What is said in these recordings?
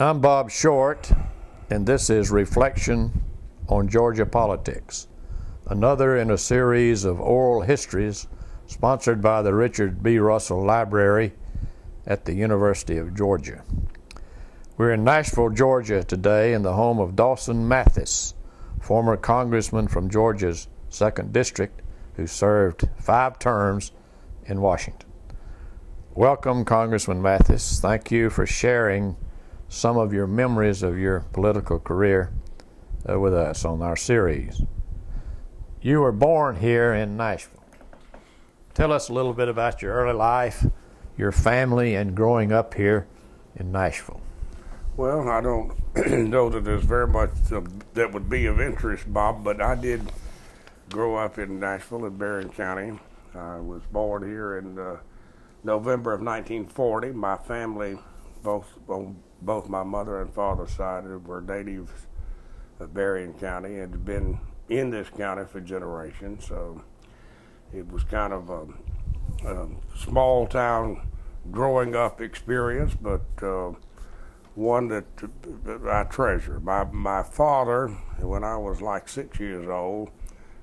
I'm Bob Short, and this is Reflection on Georgia Politics, another in a series of oral histories sponsored by the Richard B. Russell Library at the University of Georgia. We're in Nashville, Georgia today in the home of Dawson Mathis, former congressman from Georgia's 2nd District who served five terms in Washington. Welcome, Congressman Mathis. Thank you for sharing some of your memories of your political career uh, with us on our series. You were born here in Nashville. Tell us a little bit about your early life, your family, and growing up here in Nashville. Well, I don't know that there's very much that would be of interest, Bob, but I did grow up in Nashville in Berrien County. I was born here in uh, November of 1940. My family, both on both my mother and father's side, were natives of Berrien County and had been in this county for generations. So it was kind of a, a small town growing up experience, but uh, one that I treasure. My my father, when I was like six years old,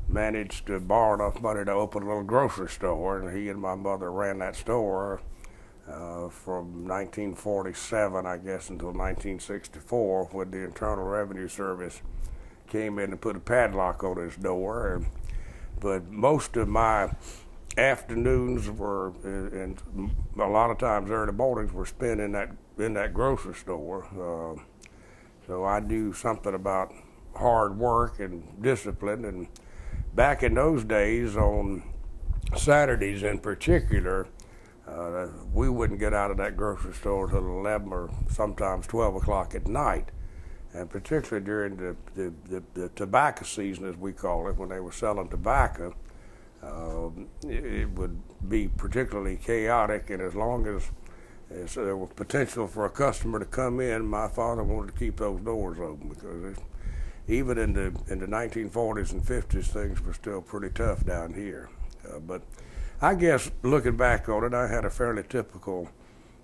managed to borrow enough money to open a little grocery store, and he and my mother ran that store uh, from 1947, I guess, until 1964, when the Internal Revenue Service came in and put a padlock on his door. And, but most of my afternoons were, uh, and a lot of times early mornings, were spent in that in that grocery store. Uh, so I knew something about hard work and discipline. And back in those days, on Saturdays in particular, uh, we wouldn't get out of that grocery store until 11 or sometimes 12 o'clock at night. And particularly during the, the, the, the tobacco season, as we call it, when they were selling tobacco, uh, it, it, would be particularly chaotic. And as long as, as, there was potential for a customer to come in, my father wanted to keep those doors open because even in the in the 1940s and 50s, things were still pretty tough down here. Uh, but I guess looking back on it, I had a fairly typical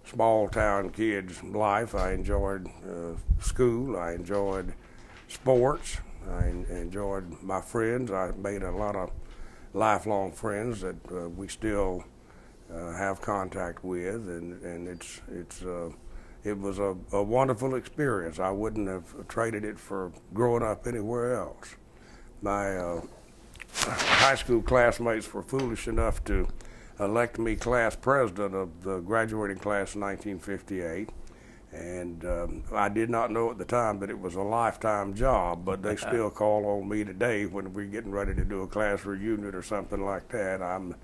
small town kid's life. I enjoyed uh, school. I enjoyed sports. I enjoyed my friends. I made a lot of lifelong friends that uh, we still uh, have contact with, and and it's it's uh, it was a, a wonderful experience. I wouldn't have traded it for growing up anywhere else. My uh, high school classmates were foolish enough to elect me class president of the graduating class in 1958. And um, I did not know at the time that it was a lifetime job, but they still call on me today when we're getting ready to do a class reunion or something like that. I'm,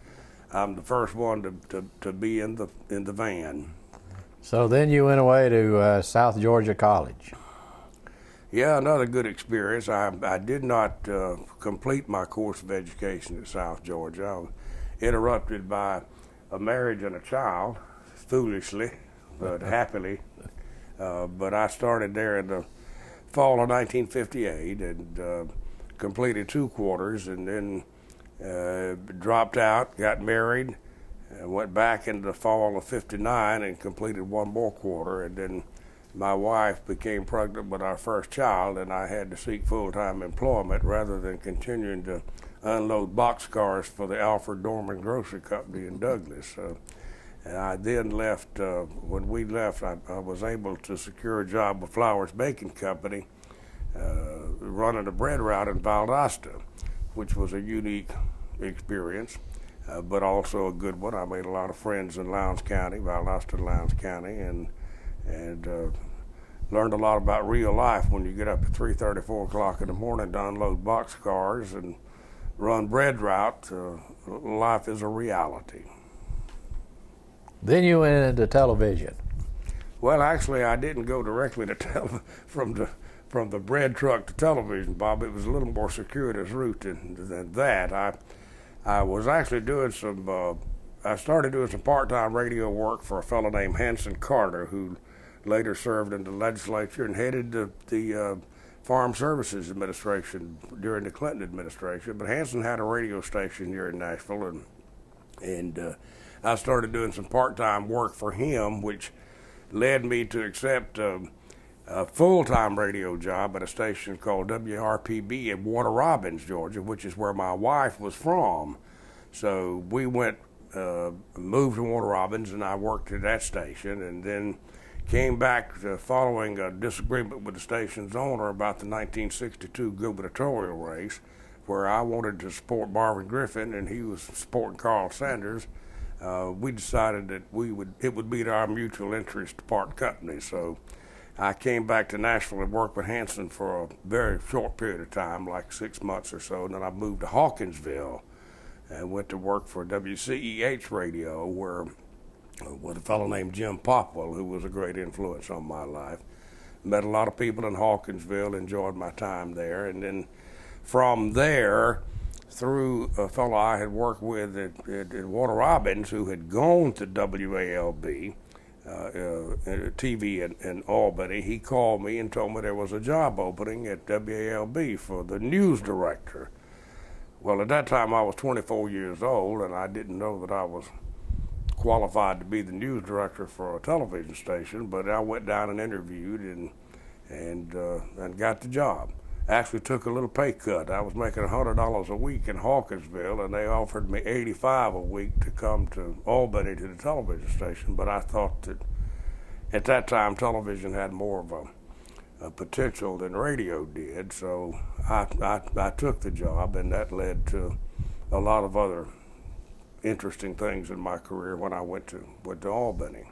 I'm the first one to, to, to be in the in the van. So then you went away to uh, South Georgia College. Yeah, another good experience. I, I did not uh, complete my course of education at South Georgia. I was interrupted by a marriage and a child, foolishly, but happily. Uh, but I started there in the fall of 1958 and uh, completed two quarters and then uh, dropped out, got married, went back into the fall of 59 and completed one more quarter and then my wife became pregnant with our first child, and I had to seek full time employment rather than continuing to unload boxcars for the Alfred Dorman Grocery Company in Douglas. Uh, and I then left, uh, when we left, I, I, was able to secure a job with Flowers Baking Company uh, running a bread route in Valdosta, which was a unique experience. Uh, but also a good one. I made a lot of friends in Lowndes County, Valdosta Lowndes County, and and uh, learned a lot about real life when you get up at 3.30, 4 o'clock in the morning to unload box cars and run bread route. Uh, life is a reality. Then you went into television. Well, actually, I didn't go directly to tele- from the from the bread truck to television, Bob. It was a little more circuitous route than, than that. I I was actually doing some. Uh, I started doing some part-time radio work for a fellow named Hanson Carter, who later served in the legislature and headed the, the uh, Farm Services Administration during the Clinton administration. But Hanson had a radio station here in Nashville, and and uh, I started doing some part-time work for him, which led me to accept uh, a full-time radio job at a station called WRPB in Warner Robins, Georgia, which is where my wife was from. So we went, uh, moved to Warner Robins, and I worked at that station, and then came back following a disagreement with the station's owner about the 1962 gubernatorial race, where I wanted to support Marvin Griffin and he was supporting Carl Sanders. Uh, we decided that we would it would be to our mutual interest to part company. So I came back to Nashville and worked with Hanson for a very short period of time, like six months or so. And then I moved to Hawkinsville and went to work for WCEH Radio, where uh, with a fellow named Jim Popwell, who was a great influence on my life. Met a lot of people in Hawkinsville, enjoyed my time there, and then from there, through a fellow I had worked with at, at, at Warner Robins, who had gone to WALB. Uh, uh, TV in, in, Albany, he called me and told me there was a job opening at WALB for the news director. Well, at that time I was 24 years old, and I didn't know that I was qualified to be the news director for a television station, but I went down and interviewed and and uh, and got the job. Actually, took a little pay cut. I was making hundred dollars a week in Hawkinsville, and they offered me eighty-five a week to come to Albany to the television station. But I thought that at that time television had more of a, a potential than radio did, so I, I I took the job, and that led to a lot of other interesting things in my career when I went to went to Albany.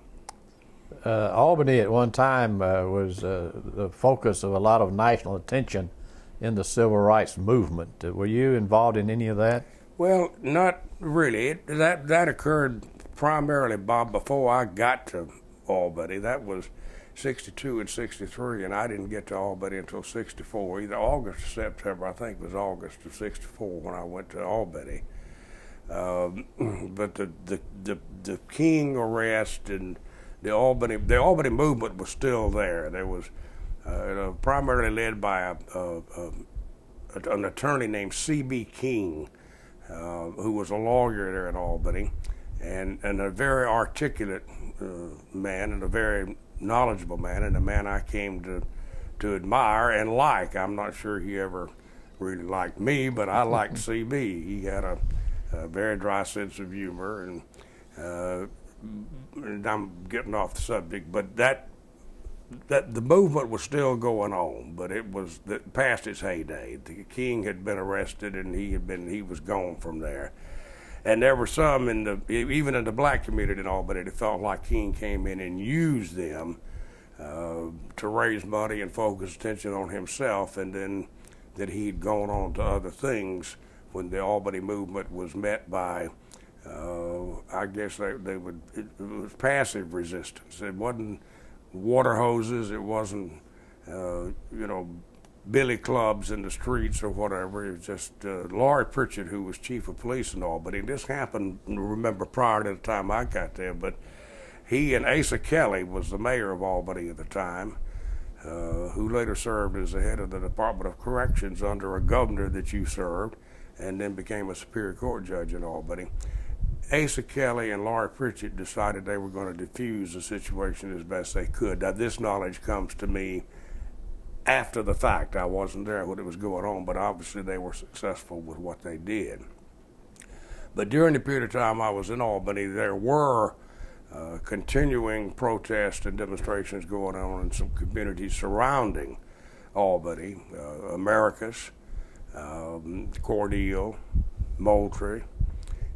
Uh, Albany at one time uh, was uh, the focus of a lot of national attention in the civil rights movement. Uh, were you involved in any of that? Well, not really. It, that that occurred primarily, Bob, before I got to Albany. That was 62 and 63, and I didn't get to Albany until 64, either August or September. I think it was August of 64 when I went to Albany. Um, but the, the, the, the King arrest and the Albany, the Albany movement was still there. There was uh, primarily led by a, a, a, an attorney named C.B. King, uh, who was a lawyer there in Albany, and, and a very articulate uh, man and a very knowledgeable man, and a man I came to, to admire and like. I'm not sure he ever really liked me, but I liked C.B. He had a a very dry sense of humor, and, uh, and I'm getting off the subject, but that that the movement was still going on, but it was past its heyday. The king had been arrested, and he had been he was gone from there. And there were some in the even in the black community and all, but it felt like King came in and used them uh, to raise money and focus attention on himself, and then that he'd gone on to other things when the Albany movement was met by, uh, I guess they, they would, it, it, was passive resistance. It wasn't water hoses, it wasn't, uh, you know, billy clubs in the streets or whatever. It was just uh, Laurie Pritchett, who was chief of police in Albany. This happened, remember, prior to the time I got there, but he and Asa Kelly was the mayor of Albany at the time. Uh, who later served as the head of the Department of Corrections under a governor that you served and then became a Superior Court judge in Albany. Asa Kelly and Laurie Pritchett decided they were going to diffuse the situation as best they could. Now, this knowledge comes to me after the fact. I wasn't there when it was going on, but obviously they were successful with what they did. But during the period of time I was in Albany, there were uh, continuing protests and demonstrations going on in some communities surrounding Albany, uh, Americus, um, Cordele, Moultrie.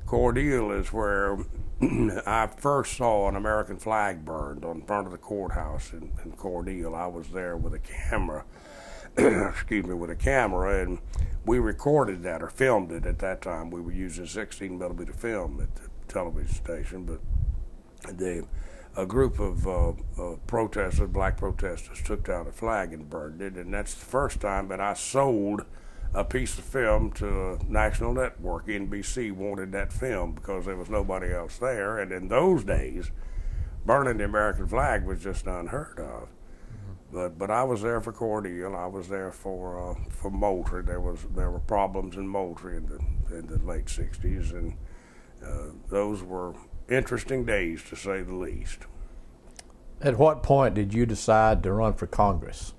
Cordele is where I first saw an American flag burned on front of the courthouse in, in Cordele. I was there with a camera, excuse me, with a camera, and we recorded that or filmed it at that time. We were using 16 millimeter film at the television station, but the a group of uh, uh, protesters, black protesters, took down a flag and burned it, and that's the first time that I sold a piece of film to a national network. NBC wanted that film because there was nobody else there. And in those days, burning the American flag was just unheard of. Mm-hmm. But but I was there for Cordele. I was there for uh, for Moultrie. There was there were problems in Moultrie in the in the late '60s, and uh, those were interesting days to say the least. At what point did you decide to run for Congress?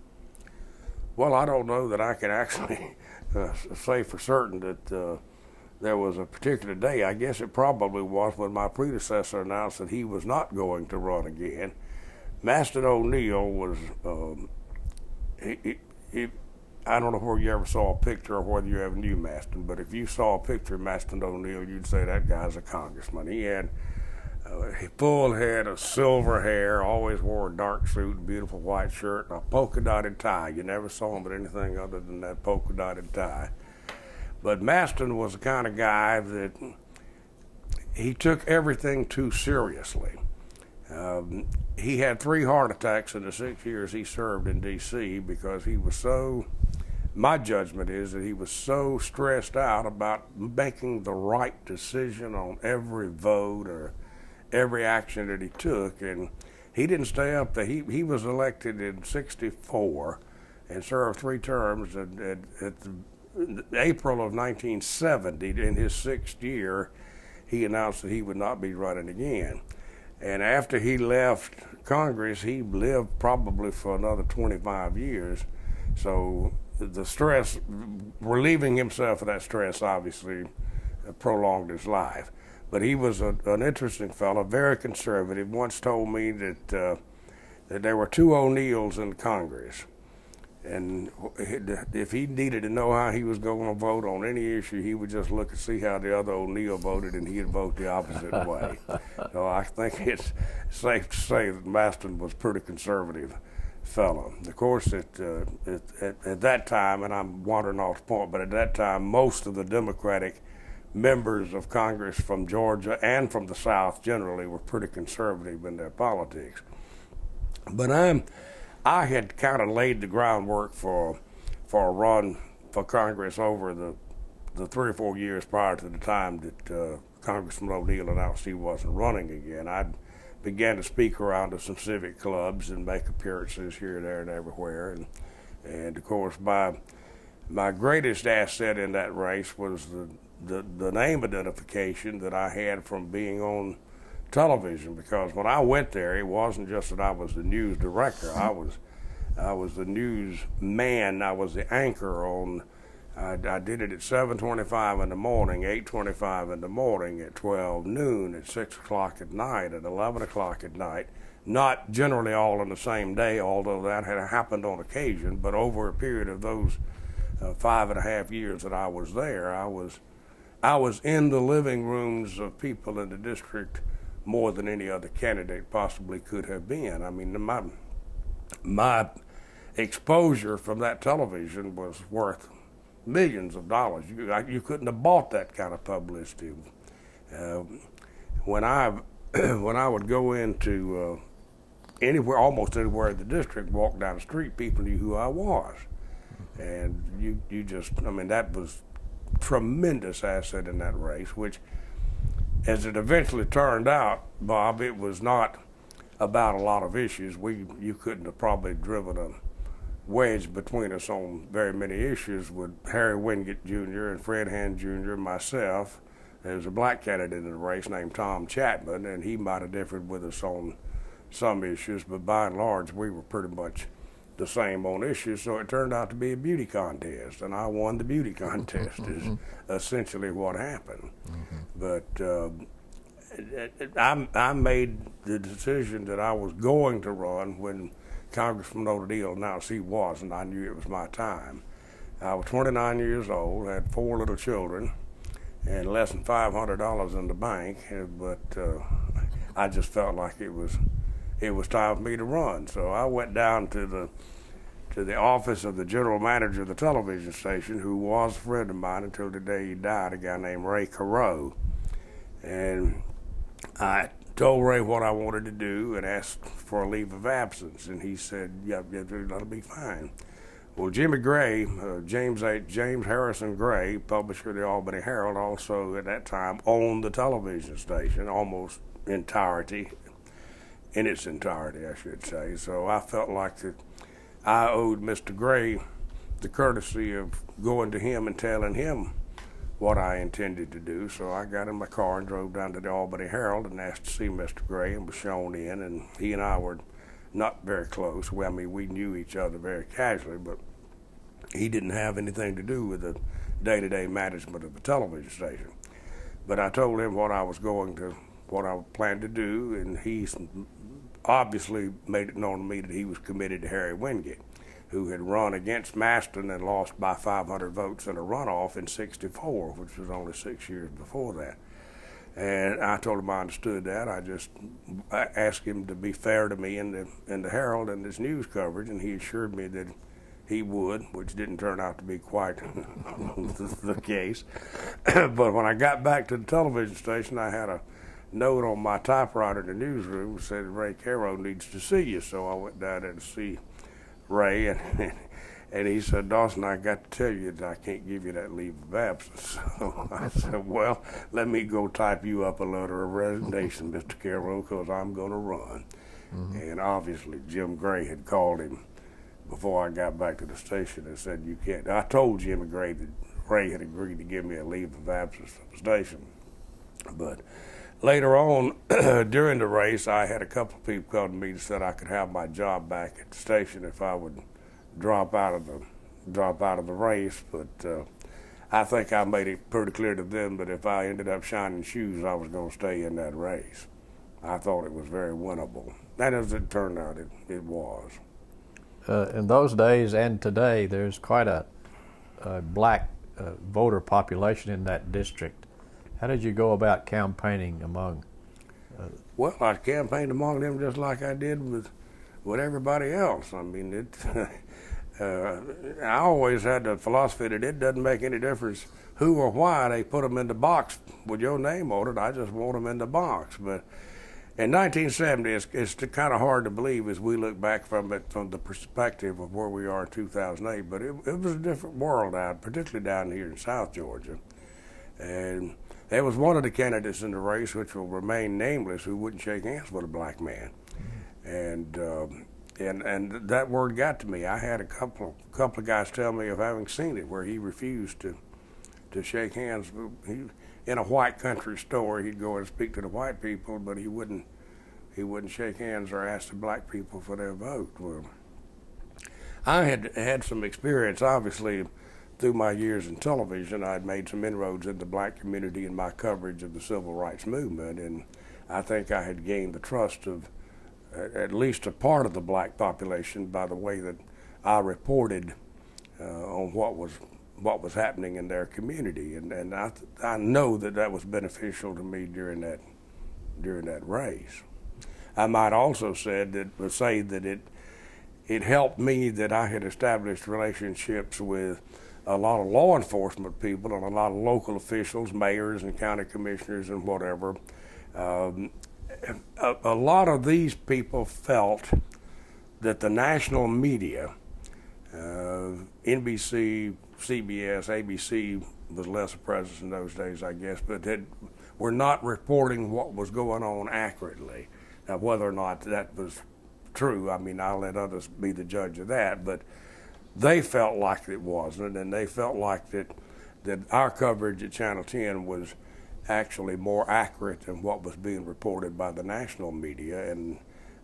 Well, I don't know that I can actually uh, say for certain that uh, there was a particular day. I guess it probably was when my predecessor announced that he was not going to run again. Maston O'Neal was, um, he, he, he, I don't know where you ever saw a picture or whether you ever knew Maston, but if you saw a picture of Maston O'Neal, you'd say that guy's a congressman. He had full head of silver hair, always wore a dark suit, beautiful white shirt, and a polka dotted tie. You never saw him with anything other than that polka dotted tie. But Maston was the kind of guy that he took everything too seriously. Um, he had three heart attacks in the six years he served in D.C. because he was so. My judgment is that he was so stressed out about making the right decision on every vote or every action that he took, and he didn't stay up there. He he was elected in '64 and served three terms. At, at, at the, April of 1970, in his sixth year, he announced that he would not be running again. And after he left Congress, he lived probably for another 25 years. So the stress, relieving himself of that stress, obviously prolonged his life. But he was a, an interesting fellow, very conservative. Once told me that uh, that there were two O'Neills in Congress, and if he needed to know how he was going to vote on any issue, he would just look and see how the other O'Neill voted, and he'd vote the opposite way. So I think it's safe to say that Maston was pretty conservative fellow. Of course, uh, at, at, that time, and I'm wandering off the point, but at that time, most of the Democratic members of Congress from Georgia and from the South generally were pretty conservative in their politics. But I'm I had kind of laid the groundwork for for a run for Congress over the the three or four years prior to the time that uh, Congressman O'Neal announced he wasn't running again. I began to speak around to some civic clubs and make appearances here, there, and everywhere. And and of course, my my greatest asset in that race was the the, the name identification that I had from being on television because when I went there, it wasn't just that I was the news director. I was, I was the news man. I was the anchor on. I, I did it at 7:25 in the morning, 8:25 in the morning, at 12 noon, at 6 o'clock at night, at 11 o'clock at night. Not generally all on the same day, although that had happened on occasion. But over a period of those uh, five and a half years that I was there, I was, I was in the living rooms of people in the district more than any other candidate possibly could have been. I mean, my my exposure from that television was worth millions of dollars. You I, you couldn't have bought that kind of publicity. Uh, when I when I would go into uh, anywhere, almost anywhere in the district, walk down the street, people knew who I was, and you you just I mean that was tremendous asset in that race, which as it eventually turned out, Bob, it was not about a lot of issues. We you couldn't have probably driven a wedge between us on very many issues with Harry Wingate Jr. and Fred Hand Jr. and myself. There was a black candidate in the race named Tom Chapman, and he might have differed with us on some issues, but by and large, we were pretty much the same on issues. So it turned out to be a beauty contest, and I won the beauty contest. is essentially what happened. Mm-hmm. But uh, I, I made the decision that I was going to run when Congressman O'Neal announced he was, and I knew it was my time. I was 29 years old, had four little children, and less than $500 in the bank. But uh, I just felt like it was it was time for me to run. So I went down to the to the office of the general manager of the television station, who was a friend of mine until the day he died, a guy named Ray Carew. And I told Ray what I wanted to do and asked for a leave of absence, and he said, "Yeah, yeah that'll be fine." Well, Jimmy Gray, uh, James A. James Harrison Gray, publisher of the Albany Herald, also at that time owned the television station almost entirety, in its entirety, I should say. So I felt like that I owed Mr. Gray the courtesy of going to him and telling him what I intended to do. So I got in my car and drove down to the Albany Herald and asked to see Mr. Gray and was shown in. And he and I were not very close. Well, I mean, we knew each other very casually, but he didn't have anything to do with the day-to-day management of the television station. But I told him what I was going to, what I planned to do, and he obviously made it known to me that he was committed to Harry Wingate, who had run against Maston and lost by 500 votes in a runoff in '64, which was only six years before that. And I told him I understood that. I just asked him to be fair to me in the in the Herald and his news coverage, and he assured me that he would, which didn't turn out to be quite the case. but when I got back to the television station, I had a note on my typewriter in the newsroom said Ray Caro needs to see you. So I went down there to see Ray, and and he said, Dawson, I got to tell you that I can't give you that leave of absence. So I said, well, let me go type you up a letter of resignation, Mr. Caro, because I'm going to run. Mm-hmm. And obviously, Jim Gray had called him before I got back to the station and said, you can't. I told Jim Gray that Ray had agreed to give me a leave of absence from the station. But later on, during the race, I had a couple of people come to me and said I could have my job back at the station if I would drop out of the drop out of the race. But uh, I think I made it pretty clear to them that if I ended up shining shoes, I was going to stay in that race. I thought it was very winnable. And as it turned out, it, it was uh, in those days and today, there's quite a, a black uh, voter population in that district. How did you go about campaigning among? Uh, well, I campaigned among them just like I did with with everybody else. I mean, it. Uh, I always had the philosophy that it doesn't make any difference who or why they put them in the box with your name on it. I just want them in the box, but in 1970, it's, it's kind of hard to believe as we look back from it from the perspective of where we are in 2008. But it, it was a different world out, particularly down here in South Georgia. And there was one of the candidates in the race, which will remain nameless, who wouldn't shake hands with a black man. And um, and and that word got to me. I had a couple couple of guys tell me of having seen it where he refused to to shake hands. He, in a white country store, he'd go and speak to the white people, but he wouldn't he wouldn't shake hands or ask the black people for their vote. Well, I had had some experience, obviously, through my years in television. I'd made some inroads in the black community in my coverage of the civil rights movement, and I think I had gained the trust of at least a part of the black population by the way that I reported uh, on what was what was happening in their community, and and I I know that that was beneficial to me during that during that race. I might also said that say that it it helped me that I had established relationships with a lot of law enforcement people and a lot of local officials, mayors and county commissioners and whatever. Um, a, a lot of these people felt that the national media, uh, NBC, CBS, ABC was less a presence in those days, I guess, but that were not reporting what was going on accurately. Now, whether or not that was true, I mean, I'll let others be the judge of that, but they felt like it wasn't, and they felt like that that our coverage at Channel 10 was actually more accurate than what was being reported by the national media, and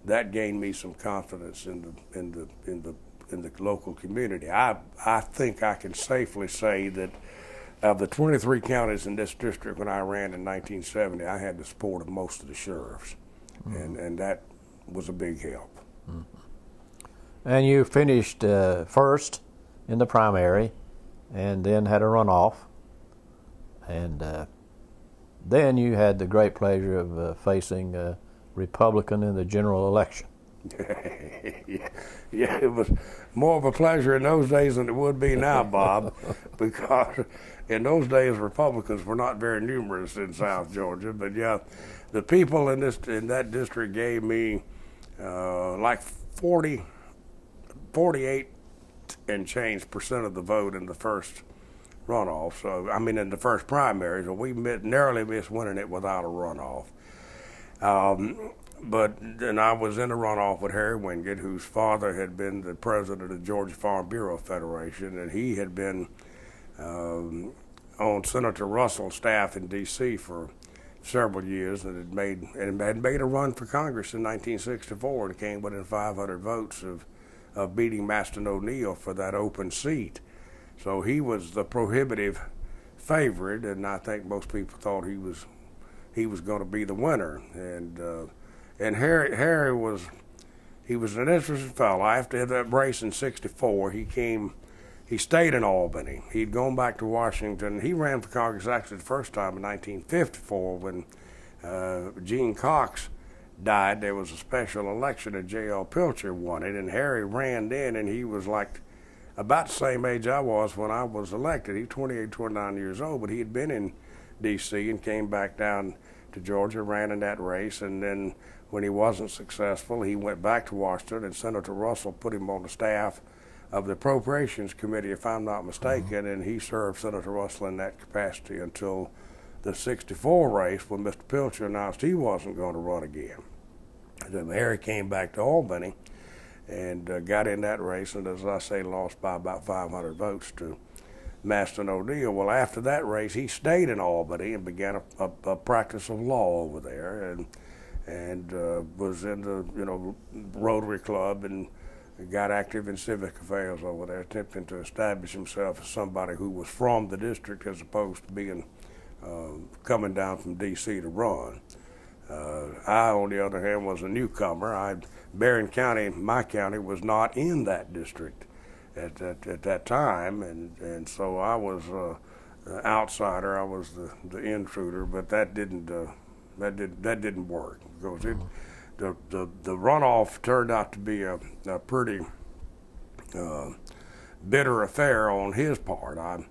that gained me some confidence in the in the in the in the local community. I, I think I can safely say that of the 23 counties in this district when I ran in 1970, I had the support of most of the sheriffs, mm-hmm. and, and that was a big help. Mm-hmm. And you finished uh, first in the primary and then had a runoff. And uh, then you had the great pleasure of uh, facing a Republican in the general election. yeah, yeah, it was more of a pleasure in those days than it would be now, Bob, because in those days Republicans were not very numerous in South Georgia. But yeah, the people in this in that district gave me uh, like 40, 48 and change percent of the vote in the first runoff. So I mean, in the first primary, so we narrowly missed winning it without a runoff. Um, but then I was in a runoff with Harry Wingate, whose father had been the president of the Georgia Farm Bureau Federation, and he had been um, on Senator Russell's staff in D.C. for several years and had made and had made a run for Congress in 1964 and came within 500 votes of of beating Maston O'Neal for that open seat. So he was the prohibitive favorite, and I think most people thought he was he was going to be the winner. And uh, and Harry Harry was he was an interesting fellow. After that race in '64, he came. He stayed in Albany. He'd gone back to Washington. He ran for Congress actually the first time in 1954 when uh, Gene Cox died. There was a special election and J.L. Pilcher won it, and Harry ran in, and he was like about the same age I was when I was elected. He was 28, 29 years old, but he had been in D.C. and came back down to Georgia, ran in that race, and then when he wasn't successful, he went back to Washington, and Senator Russell put him on the staff of the Appropriations Committee, if I'm not mistaken, mm-hmm. and he served Senator Russell in that capacity until the 64 race when Mr. Pilcher announced he wasn't going to run again. Then Harry came back to Albany and uh, got in that race, and as I say, lost by about 500 votes to Maston O'Neal. Well, after that race, he stayed in Albany and began a, a, a practice of law over there, and and uh, was in the you know Rotary Club and got active in civic affairs over there, attempting to establish himself as somebody who was from the district as opposed to being coming down from D.C. to run. Uh, I, on the other hand, was a newcomer. I, Berrien County, my county, was not in that district at, at, at that time, and, and so I was uh, an outsider. I was the, the intruder, but that didn't uh, that did that didn't work because it the, the the runoff turned out to be a, a pretty uh, bitter affair on his part. I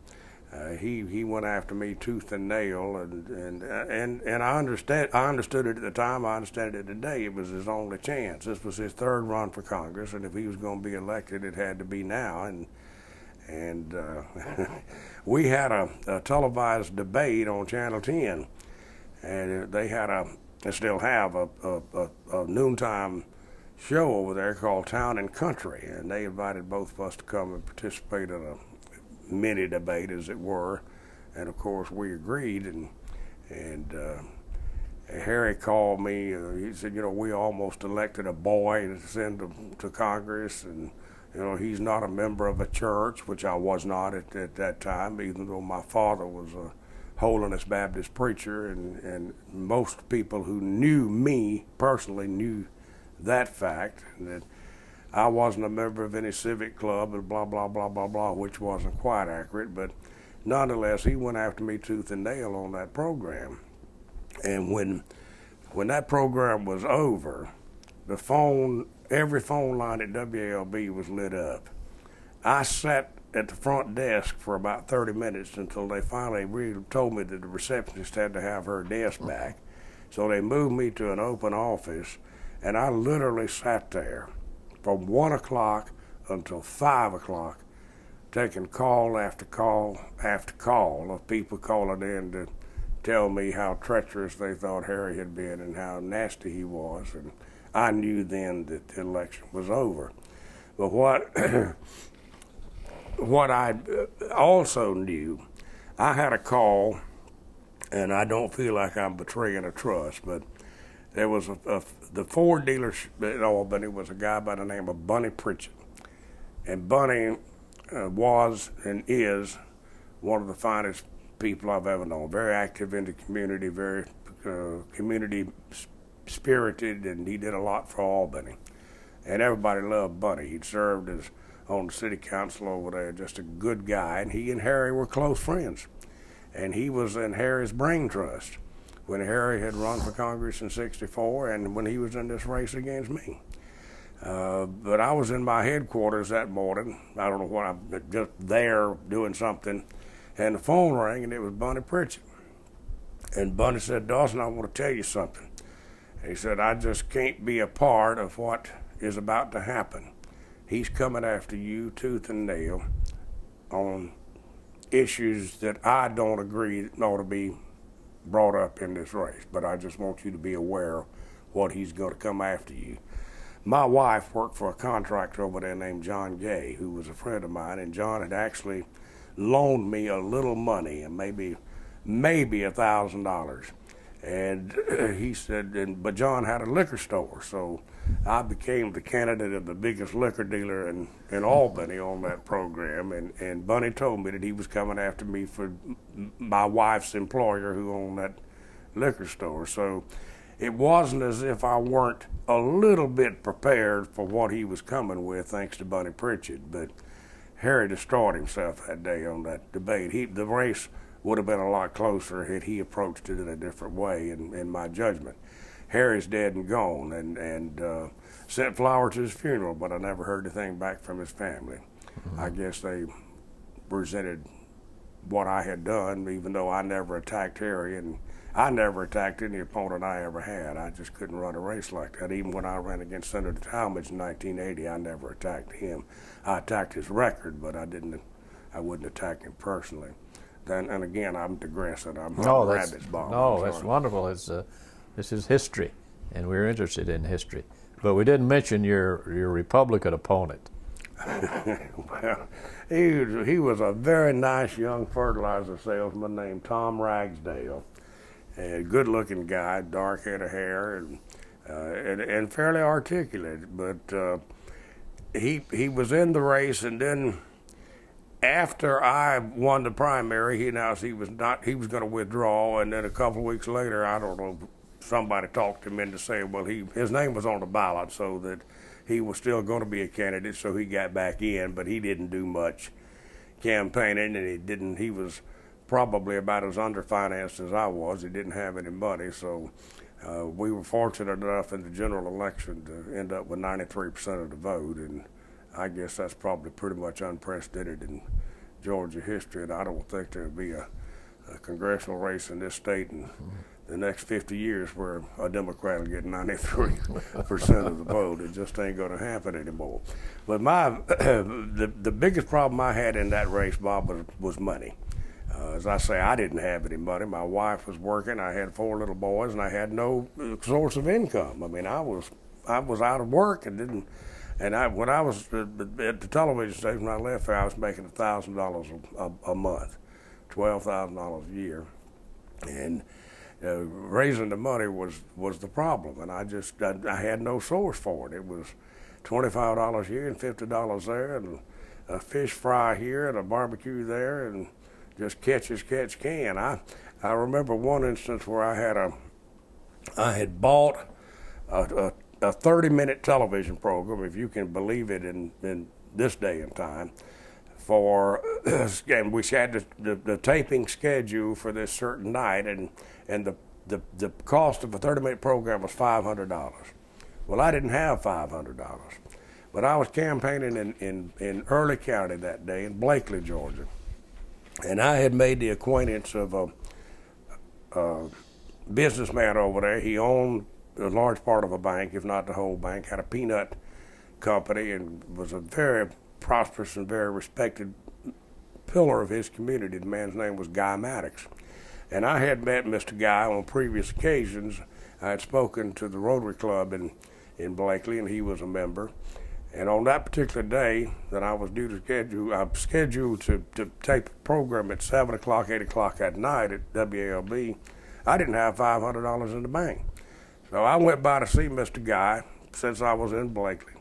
uh, he he went after me tooth and nail, and and and and I understand. I understood it at the time. I understand it today. It was his only chance. This was his third run for Congress, and if he was going to be elected, it had to be now. And and uh, we had a, a, televised debate on Channel 10, and they had a, they still have a, a, a, a noontime show over there called Town and Country, and they invited both of us to come and participate in a mini debate, as it were. And of course, we agreed. And and uh, Harry called me. Uh, he said, you know, we almost elected a boy to send to, to Congress, and you know, he's not a member of a church, which I was not at, at that time, even though my father was a holiness Baptist preacher, and, and most people who knew me personally knew that fact. That I wasn't a member of any civic club and blah, blah, blah, blah, blah, which wasn't quite accurate. But nonetheless, he went after me tooth and nail on that program. And when, when that program was over, the phone, every phone line at WALB was lit up. I sat at the front desk for about 30 minutes until they finally told me that the receptionist had to have her desk back. So they moved me to an open office, and I literally sat there from 1 o'clock until 5 o'clock, taking call after call after call of people calling in to tell me how treacherous they thought Harry had been and how nasty he was. And I knew then that the election was over. But what, what I also knew, I had a call, and I don't feel like I'm betraying a trust, but there was a, a the Ford dealer in Albany was a guy by the name of Bunny Pritchett, and Bunny uh, was and is one of the finest people I've ever known. Very active in the community, very uh, community spirited, and he did a lot for Albany. And everybody loved Bunny. He'd served as on the city council over there, just a good guy. And he and Harry were close friends. And he was in Harry's brain trust when Harry had run for Congress in 64 and when he was in this race against me. Uh, but I was in my headquarters that morning. I don't know what I'm just there doing something, and the phone rang, and it was Bunny Pritchett. And Bunny said, Dawson, I want to tell you something. He said, I just can't be a part of what is about to happen. He's coming after you tooth and nail on issues that I don't agree ought to be brought up in this race, but I just want you to be aware of what he's going to come after you. My wife worked for a contractor over there named John Gay, who was a friend of mine, and John had actually loaned me a little money, and maybe maybe a thousand dollars. And he said, and, but John had a liquor store, so I became the candidate of the biggest liquor dealer in, in Albany on that program. And, and Bunny told me that he was coming after me for my wife's employer who owned that liquor store. So it wasn't as if I weren't a little bit prepared for what he was coming with, thanks to Bunny Pritchett. But Harry destroyed himself that day on that debate. He, the race would have been a lot closer had he approached it in a different way, in, in my judgment. Harry's dead and gone, and and uh, sent flowers to his funeral, but I never heard anything back from his family. Mm-hmm. I guess they resented what I had done, even though I never attacked Harry, and I never attacked any opponent I ever had. I just couldn't run a race like that. Even when I ran against Senator Talmadge in 1980, I never attacked him. I attacked his record, but I didn't. I wouldn't attack him personally. Then, and again, I'm digressing. I'm no, that's, No, that's wonderful. It's uh, this is history, and we're interested in history. But we didn't mention your your Republican opponent. well, he was, he was a very nice young fertilizer salesman named Tom Ragsdale, a good-looking guy, dark head of hair, and uh, and, and, fairly articulate. But uh, he he was in the race, and then after I won the primary, he announced he was not he was going to withdraw, and then a couple of weeks later, I don't know somebody talked him into saying, well, he his name was on the ballot, so that he was still going to be a candidate, so he got back in, but he didn't do much campaigning, and he didn't. He was probably about as underfinanced as I was. He didn't have any money, so. Uh, we were fortunate enough in the general election to end up with 93% of the vote, and I guess that's probably pretty much unprecedented in Georgia history. And I don't think there'll be a, a congressional race in this state in the next 50 years where a Democrat will get 93% of the vote. It just ain't going to happen anymore. But my the, the biggest problem I had in that race, Bob, was, was money. Uh, as I say, I didn't have any money. My wife was working. I had four little boys, and I had no source of income. I mean, I was I was out of work and didn't. And I, when I was at the television station, when I left there, I was making a thousand dollars a month, twelve thousand dollars a year, and uh, raising the money was was the problem, and I just I, I had no source for it. It was twenty five dollars here and fifty dollars there, and a fish fry here and a barbecue there, and just catch as catch can. I I remember one instance where I had a I had bought a, a, a 30 minute television program, if you can believe it in, in this day and time, for, and we had the, the, the taping schedule for this certain night, and and the, the, the cost of a 30 minute program was $500. Well, I didn't have $500, but I was campaigning in, in, in Early County that day in Blakely, Georgia, and I had made the acquaintance of a, a businessman over there. He owned a large part of a bank, if not the whole bank, had a peanut company, and was a very prosperous and very respected pillar of his community. The man's name was Guy Maddox. And I had met Mr. Guy on previous occasions. I had spoken to the Rotary Club in, in Blakely, and he was a member. And on that particular day that I was due to schedule, I was scheduled to, to take the program at 7 o'clock, 8 o'clock at night at WALB. I didn't have $500 in the bank. So I went by to see Mr. Guy since I was in Blakely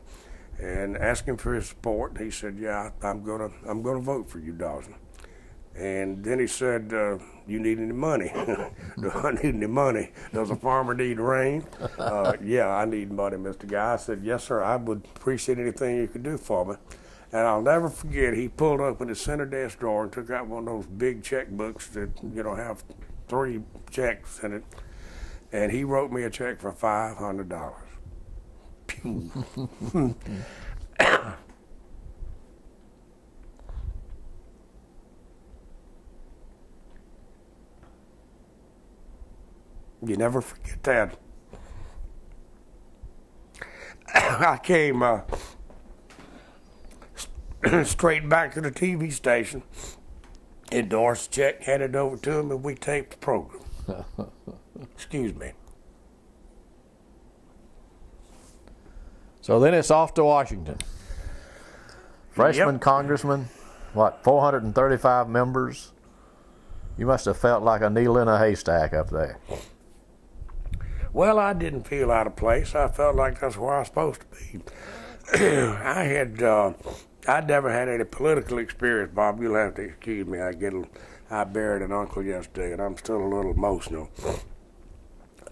and asked him for his support. He said, "Yeah, I'm gonna I'm gonna vote for you, Dawson." And then he said, uh, "You need any money? Do I need any money? Does a farmer need rain?" Uh, yeah, I need money, Mister Guy. I said, "Yes, sir. I would appreciate anything you could do for me." And I'll never forget. He pulled up in his center desk drawer and took out one of those big checkbooks that you know have three checks in it, and he wrote me a check for five hundred You never forget that. I came uh, straight back to the TV station, endorsed check, handed over to him, and we taped the program. Excuse me. So then it's off to Washington. Freshman yep. congressman, what, 435 members? You must have felt like a needle in a haystack up there. Well, I didn't feel out of place. I felt like that's where I was supposed to be. I had, uh, I'd never had any political experience, Bob. You'll have to excuse me. I get, I buried an uncle yesterday, and I'm still a little emotional.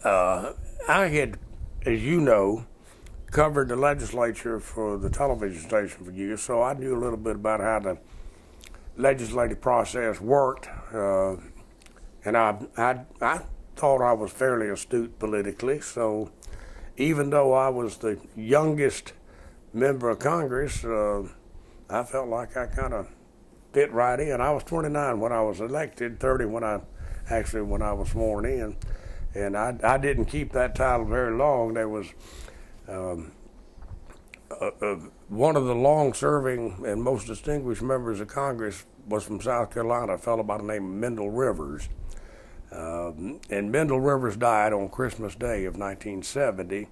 Uh, I had, as you know, covered the legislature for the television station for years, so I knew a little bit about how the legislative process worked. Uh, and I, I, I thought I was fairly astute politically. So even though I was the youngest member of Congress, uh, I felt like I kind of fit right in. I was 29 when I was elected, 30 when I actually when I was sworn in, and I, I didn't keep that title very long. There was um, one of the long-serving and most distinguished members of Congress was from South Carolina, a fellow by the name of Mendel Rivers. Um, and Mendel Rivers died on Christmas Day of 1970,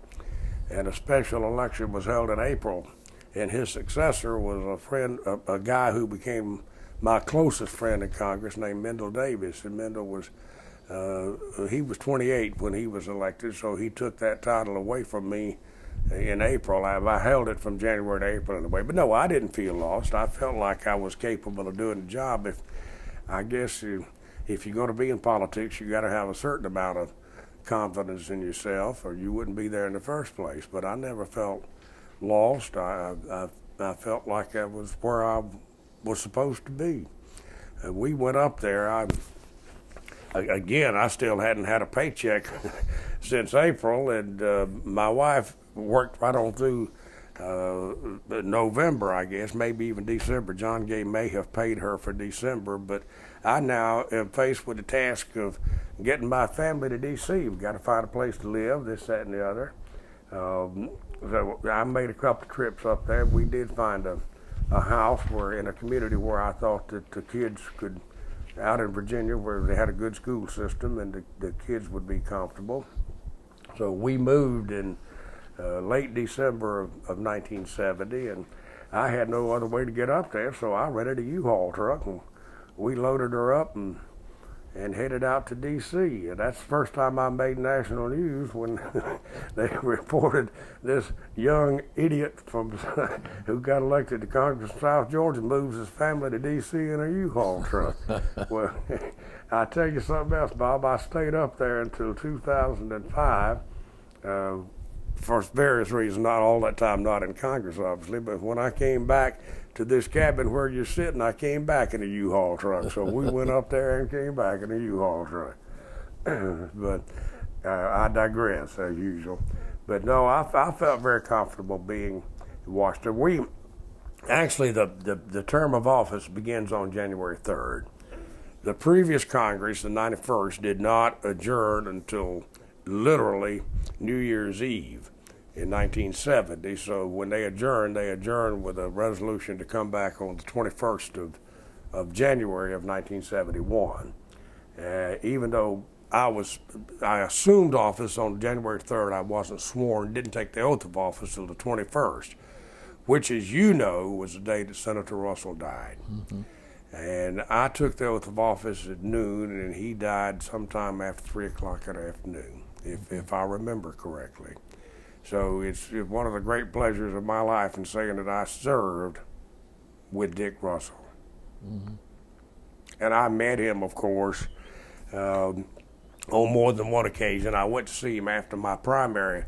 and a special election was held in April. And his successor was a friend, a, a guy who became my closest friend in Congress, named Mendel Davis. And Mendel was, uh, he was 28 when he was elected, so he took that title away from me in April. I, I held it from January to April in a way. But no, I didn't feel lost. I felt like I was capable of doing the job. If I guess you if you're going to be in politics, you got to have a certain amount of confidence in yourself, or you wouldn't be there in the first place. But I never felt lost. I I, I felt like I was where I was supposed to be. Uh, we went up there. I again, I still hadn't had a paycheck since April, and uh, my wife worked right on through uh, November, I guess, maybe even December. John Gay may have paid her for December, but I now am faced with the task of getting my family to D.C. We've got to find a place to live, this, that, and the other. Um, so I made a couple trips up there. We did find a, a house where in a community where I thought that the kids could, out in Virginia, where they had a good school system and the, the kids would be comfortable. So we moved in uh, late December of, of 1970, and I had no other way to get up there, so I rented a U-Haul truck and we loaded her up and and headed out to D.C. And that's the first time I made national news when they reported this young idiot from who got elected to Congress in South Georgia moves his family to D.C. in a U-Haul truck. well, I tell you something else, Bob. I stayed up there until 2005. Uh, for various reasons, not all that time, not in Congress, obviously, but when I came back to this cabin where you're sitting, I came back in a U-Haul truck. So we went up there and came back in a U-Haul truck. but uh, I digress, as usual. But no, I, I felt very comfortable being in Washington. We actually the, the, the term of office begins on January 3rd. The previous Congress, the 91st, did not adjourn until literally New Year's Eve in 1970. So when they adjourned, they adjourned with a resolution to come back on the 21st of, of January of 1971. Uh, even though I was, I assumed office on January 3rd, I wasn't sworn, didn't take the oath of office until the 21st, which, as you know, was the day that Senator Russell died. Mm-hmm. And I took the oath of office at noon, and he died sometime after 3 o'clock in the afternoon, if, if I remember correctly. So it's one of the great pleasures of my life in saying that I served with Dick Russell. Mm-hmm. And I met him, of course, um, on more than one occasion. I went to see him after my primary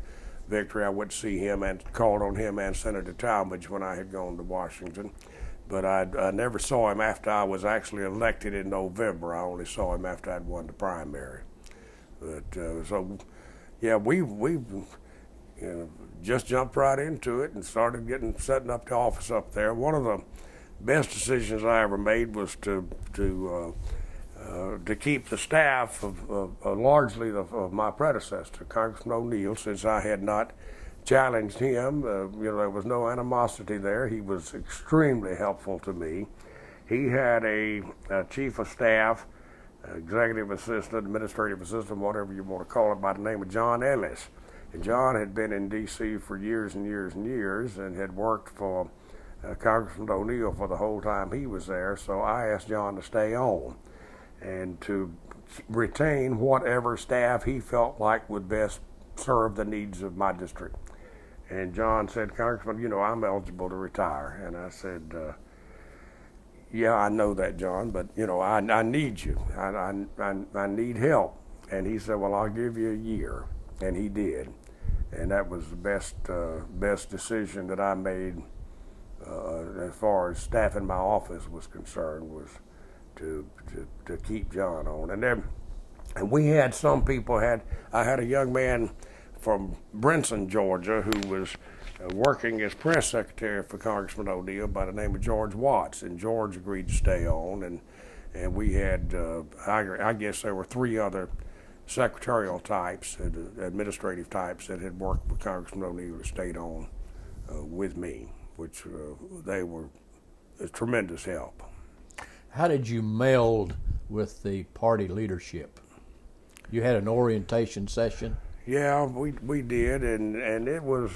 victory. I went to see him and called on him and Senator Talmadge when I had gone to Washington. But I, I never saw him after I was actually elected in November. I only saw him after I'd won the primary. But uh, so, yeah, we we know, just jumped right into it and started getting setting up the office up there. One of the best decisions I ever made was to to uh, uh, to keep the staff of, of uh, largely of, of, my predecessor, Congressman O'Neal, since I had not challenged him. Uh, you know, there was no animosity there. He was extremely helpful to me. He had a, a chief of staff, executive assistant, administrative assistant, whatever you want to call it, by the name of John Ellis and John had been in D.C. for years and years and years and had worked for uh, Congressman O'Neal for the whole time he was there. So I asked John to stay on and to retain whatever staff he felt like would best serve the needs of my district. And John said, Congressman, you know, I'm eligible to retire. And I said, uh, Yeah, I know that, John, but, you know, I, I need you. I, I, I, I need help. And he said, Well, I'll give you a year. And he did. And that was the best, uh, best decision that I made uh, as far as staffing my office was concerned was to, to, to keep John on. And then and we had some people had I had a young man from Brinson, Georgia, who was uh, working as press secretary for Congressman O'Neal by the name of George Watts, and George agreed to stay on, and and we had uh, I, I, guess there were three other secretarial types, administrative types that had worked with Congressman O'Neal that stayed on uh, with me, which uh, they were a tremendous help. How did you meld with the party leadership? You had an orientation session. Yeah, we we did, and and it was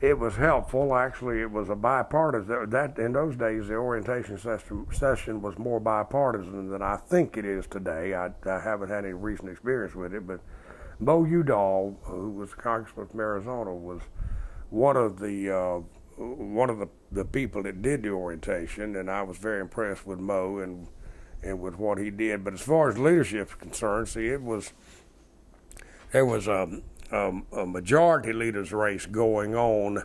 it was helpful. Actually, it was a bipartisan. That in those days, the orientation session session was more bipartisan than I think it is today. I, I haven't had any recent experience with it, but Mo Udall, who was congressman from Arizona, was one of the uh, one of the, the people that did the orientation, and I was very impressed with Mo and and with what he did. But as far as leadership is concerned, see, it was there was a, a, a majority leaders race going on,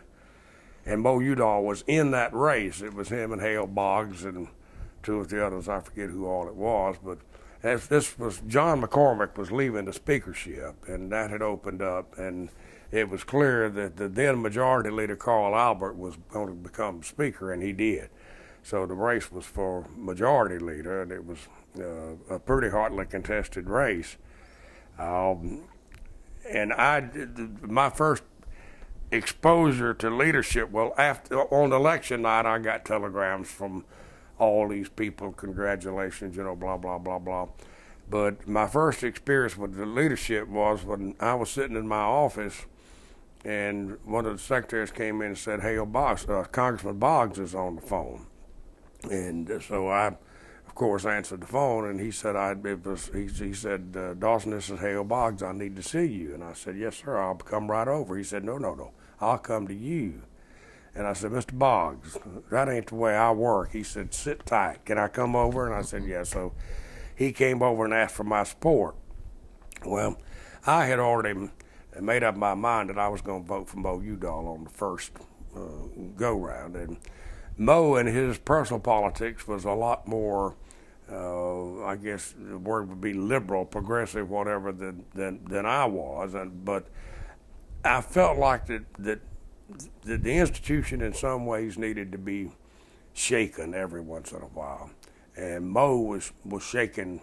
and Mo Udall was in that race. It was him and Hale Boggs and two of the others. I forget who all it was, but as this was John McCormack was leaving the speakership, and that had opened up, and it was clear that the then majority leader Carl Albert was going to become speaker, and he did. So the race was for majority leader, and it was uh, a pretty hotly contested race. Um, and I, my first exposure to leadership, well, after on election night, I got telegrams from all these people, congratulations, you know, blah blah blah blah. But my first experience with the leadership was when I was sitting in my office, and one of the secretaries came in and said, "Hey, Boggs, uh, Congressman Boggs is on the phone." And so I, of course, answered the phone, and he said, "I it was." He, he said, uh, "Dawson, this is Hale Boggs. I need to see you." And I said, "Yes, sir. I'll come right over." He said, "No, no, no. I'll come to you." And I said, Mr. Boggs, that ain't the way I work. He said, sit tight. Can I come over? And I said, yes. Yeah. So he came over and asked for my support. Well, I had already made up my mind that I was going to vote for Mo Udall on the first uh, go round. And Mo and his personal politics was a lot more, uh, I guess the word would be liberal, progressive, whatever, than than, than I was. And but I felt like that that that the institution in some ways needed to be shaken every once in a while. And Mo was was shaking,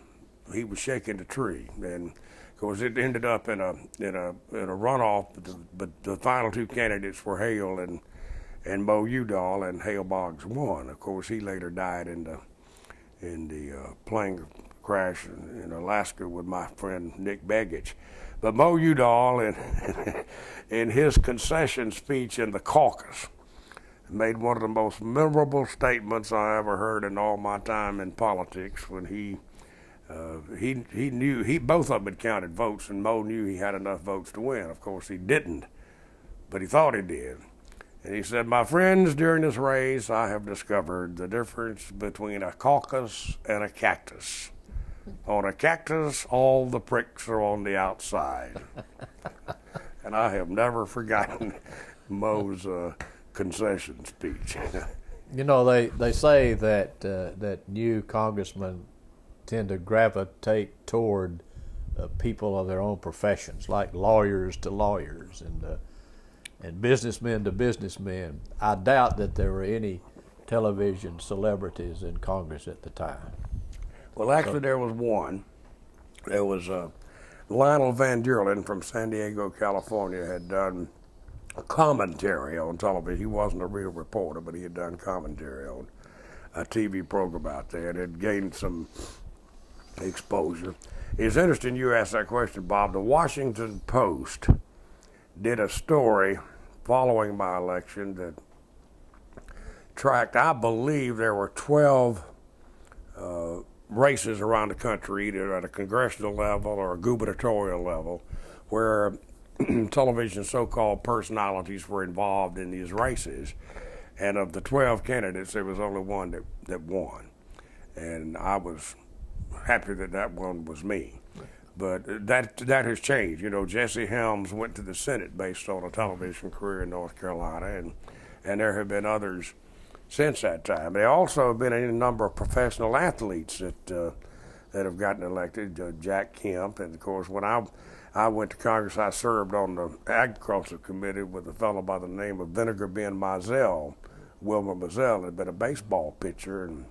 he was shaking the tree, and of course it ended up in a in a in a runoff. But the, but the final two candidates were Hale and and Mo Udall and Hale Boggs won. Of course, he later died in the in the uh, plane crash in, in, Alaska with my friend Nick Begich. But Mo Udall, in, in his concession speech in the caucus, made one of the most memorable statements I ever heard in all my time in politics when he. Uh, he he knew he both of them had counted votes, and Mo knew he had enough votes to win. Of course, he didn't, but he thought he did. And he said, My friends, during this race, I have discovered the difference between a caucus and a cactus. On a cactus, all the pricks are on the outside. and I have never forgotten Mo's uh, concession speech. you know, they, they say that, uh, that new congressmen tend to gravitate toward uh, people of their own professions, like lawyers to lawyers. And uh, and businessmen to businessmen. I doubt that there were any television celebrities in Congress at the time. Well, actually, so, there was one. There was uh, Lionel Van Deerlin from San Diego, California, had done a commentary on television. He wasn't a real reporter, but he had done commentary on a TV program out there. and had gained some exposure. It's interesting you asked that question, Bob. The Washington Post did a story following my election that tracked, I believe there were 12 uh, races around the country, either at a congressional level or a gubernatorial level, where television so-called personalities were involved in these races, and of the 12 candidates, there was only one that, that won, and I was happy that that one was me. But that that has changed. You know, Jesse Helms went to the Senate based on a television career in North Carolina, and and there have been others since that time. There also have been a number of professional athletes that uh, that have gotten elected. Uh, Jack Kemp, and of course, when I I went to Congress, I served on the Agriculture Committee with a fellow by the name of Vinegar Ben Mizell. Wilmer Mizell had been a baseball pitcher and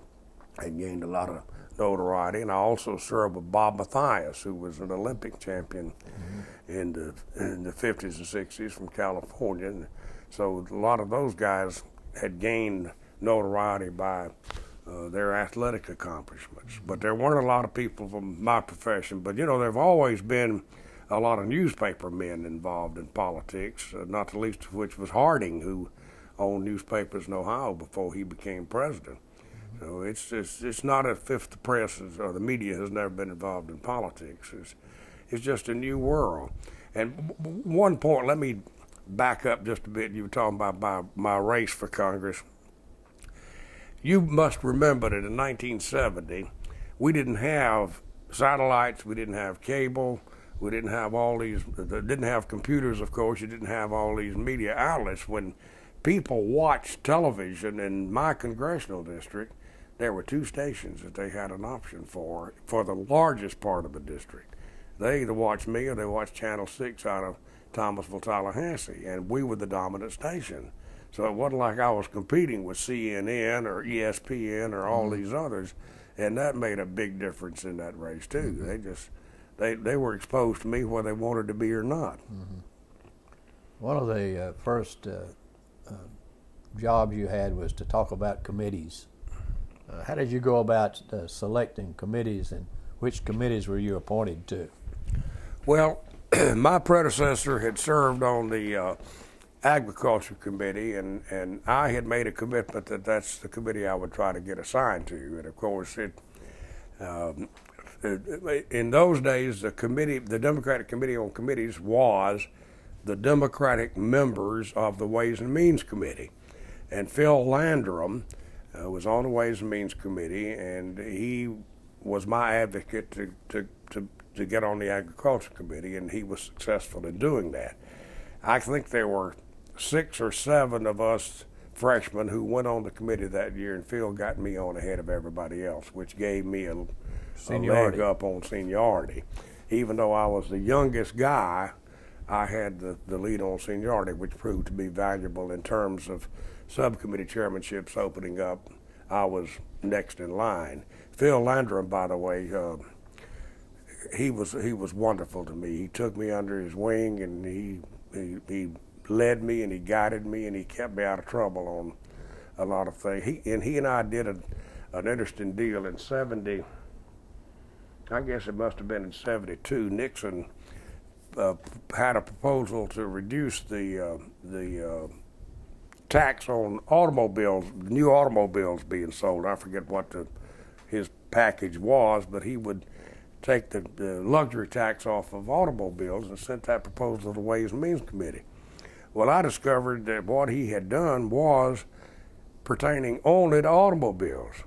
had gained a lot of notoriety. And I also served with Bob Mathias, who was an Olympic champion mm-hmm. in the in the 50s and 60s from California. And so a lot of those guys had gained notoriety by uh, their athletic accomplishments. But there weren't a lot of people from my profession. But you know, there've always been a lot of newspaper men involved in politics, uh, not the least of which was Harding, who owned newspapers in Ohio before he became president. So it's it's, it's not as if the press is, or the media has never been involved in politics. It's, it's just a new world. And one point, let me back up just a bit. You were talking about my, my race for Congress. You must remember that in 1970, we didn't have satellites, we didn't have cable, we didn't have all these, uh, didn't have computers, of course, you didn't have all these media outlets. When people watched television in my congressional district, there were two stations that they had an option for, for the largest part of the district. They either watched me or they watched Channel 6 out of Thomasville, Tallahassee, and we were the dominant station. So it wasn't like I was competing with CNN or ESPN or all mm-hmm. these others, and that made a big difference in that race too. Mm-hmm. They just they they were exposed to me whether they wanted to be or not. Mm-hmm. One of the uh, first uh, uh, jobs you had was to talk about committees. Uh, how did you go about uh, selecting committees, and which committees were you appointed to? Well, my predecessor had served on the uh, agriculture committee, and, and I had made a commitment that that's the committee I would try to get assigned to. And of course, it um, in those days, the committee, the Democratic Committee on Committees, was the Democratic members of the Ways and Means Committee, and Phil Landrum uh, was on the Ways and Means Committee, and he was my advocate to, to, to, to get on the Agriculture Committee, and he was successful in doing that. I think there were six or seven of us freshmen who went on the committee that year, and Phil got me on ahead of everybody else, which gave me a, a leg up on seniority. Even though I was the youngest guy, I had the, the lead on seniority, which proved to be valuable in terms of subcommittee chairmanships opening up. I was next in line. Phil Landrum, by the way, uh, he was he was wonderful to me. He took me under his wing and he, he he led me and he guided me and he kept me out of trouble on a lot of things. He and he and I did a, an interesting deal in '70. I guess it must have been in '72. Nixon uh, had a proposal to reduce the uh, the uh, tax on automobiles, new automobiles being sold. I forget what the, his package was, but he would take the, the luxury tax off of automobiles and sent that proposal to the Ways and Means Committee. Well, I discovered that what he had done was pertaining only to automobiles.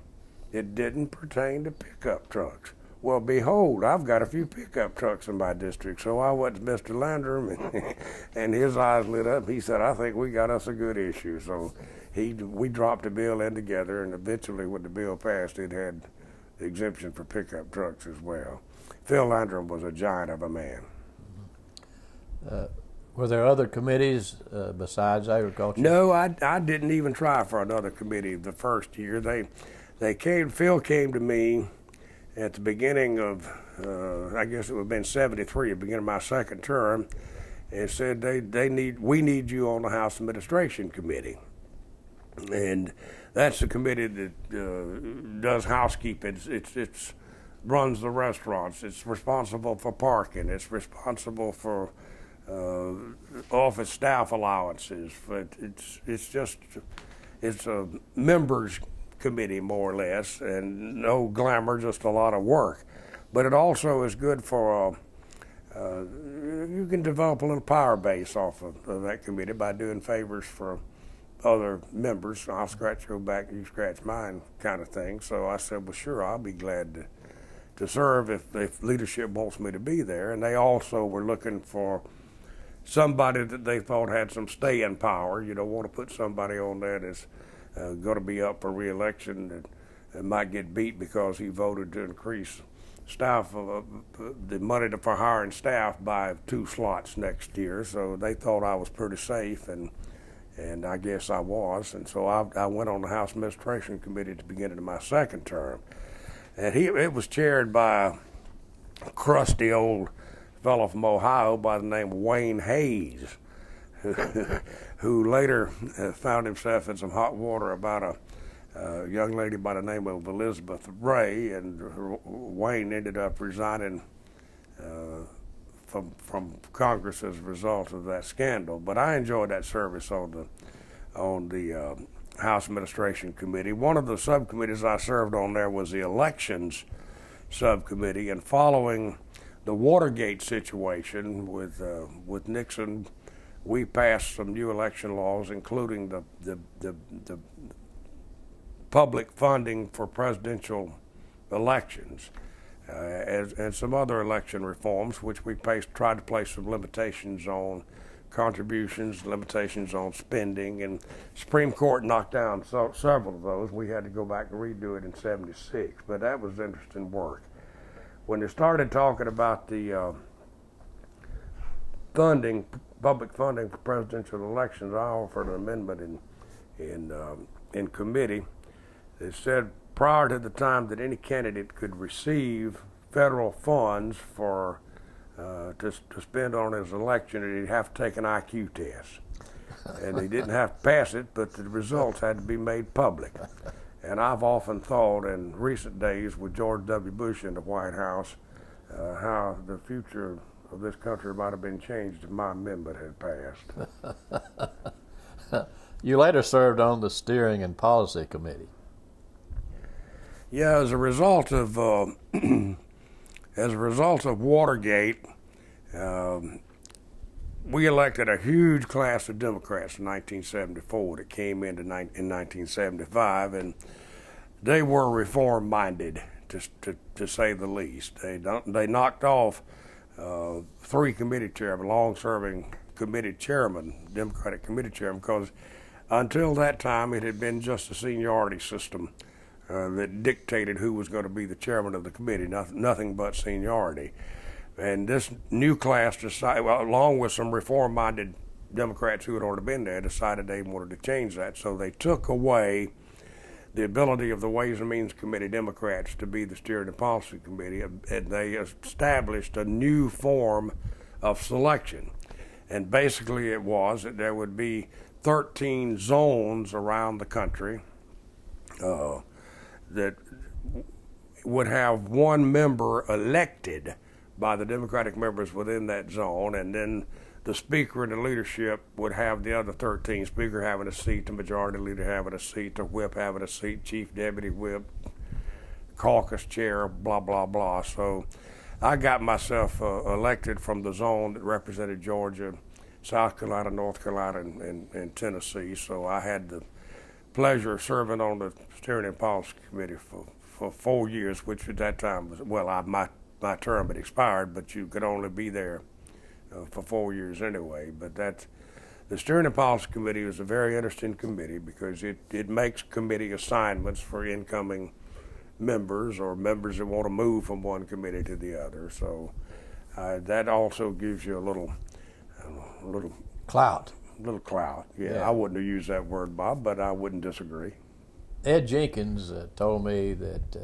It didn't pertain to pickup trucks. Well, behold, I've got a few pickup trucks in my district. So I went to Mr. Landrum, and, and his eyes lit up. He said, I think we got us a good issue. So he, we dropped a bill in together, and eventually, when the bill passed, it had the exemption for pickup trucks as well. Phil Landrum was a giant of a man. Uh, were there other committees uh, besides agriculture? No, I, I didn't even try for another committee the first year. They they came. Phil came to me at the beginning of uh, I guess it would have been '73, the beginning of my second term, and said they they need we need you on the House Administration Committee, and that's the committee that uh, does housekeeping. It's, it's it's runs the restaurants. It's responsible for parking. It's responsible for uh, office staff allowances. But it's it's just it's a members committee more or less, and no glamour, just a lot of work. But it also is good for a, uh, you can develop a little power base off of, of, that committee by doing favors for other members. I'll scratch your back, you scratch mine, kind of thing. So I said, well, sure, I'll be glad to to serve if, if leadership wants me to be there. And they also were looking for somebody that they thought had some staying power. You don't want to put somebody on there that's uh, going to be up for reelection and, and might get beat because he voted to increase staff uh, the money for hiring staff by two slots next year. So they thought I was pretty safe, and and I guess I was. And so I, I went on the House Administration Committee at the beginning of my second term, and he it was chaired by a crusty old fellow from Ohio by the name of Wayne Hays, who, later uh, found himself in some hot water about a a young lady by the name of Elizabeth Ray, and Wayne ended up resigning uh, from from Congress as a result of that scandal. But I enjoyed that service on the on the uh, House Administration Committee. One of the subcommittees I served on there was the Elections Subcommittee, and following the Watergate situation with uh, with Nixon, we passed some new election laws, including the the, the, the public funding for presidential elections. Uh, and, and, some other election reforms, which we placed, tried to place some limitations on contributions, limitations on spending, and Supreme Court knocked down so, several of those. We had to go back and redo it in '76, but that was interesting work. When they started talking about the uh, funding, public funding for presidential elections, I offered an amendment in in um, in committee it said prior to the time that any candidate could receive federal funds for uh, to, to spend on his election, he'd have to take an IQ test. And he didn't have to pass it, but the results had to be made public. And I've often thought in recent days with George W. Bush in the White House uh, how the future of this country might have been changed if my amendment had passed. you later served on the Steering and Policy Committee. Yeah, as a result of uh, as a result of Watergate, um, we elected a huge class of Democrats in 1974 that came into in 1975, and they were reform minded, to, to, to say the least. They don't, they knocked off uh, three committee chairmen, long serving committee chairman, Democratic committee chairman, because until that time it had been just a seniority system uh, that dictated who was going to be the chairman of the committee, nothing, nothing but seniority. And this new class decided, well, along with some reform minded Democrats who had already been there, decided they wanted to change that. So they took away the ability of the Ways and Means Committee Democrats to be the steering and policy committee, and they established a new form of selection. And basically, it was that there would be 13 zones around the country. Uh, that would have one member elected by the Democratic members within that zone, and then the speaker and the leadership would have the other 13. Speaker having a seat, the majority leader having a seat, the whip having a seat, chief deputy whip, caucus chair, blah, blah, blah. So I got myself uh, elected from the zone that represented Georgia, South Carolina, North Carolina, and, and, and Tennessee. So I had the pleasure of serving on the Steering and Policy Committee for, for four years, which at that time was, well, I, my, my term had expired, but you could only be there uh, for four years anyway. But that, the Steering and Policy Committee is a very interesting committee because it, it makes committee assignments for incoming members or members that want to move from one committee to the other. So uh, that also gives you a little, a little clout little clout. Yeah, yeah, I wouldn't have used that word, Bob, but I wouldn't disagree. Ed Jenkins uh, told me that uh,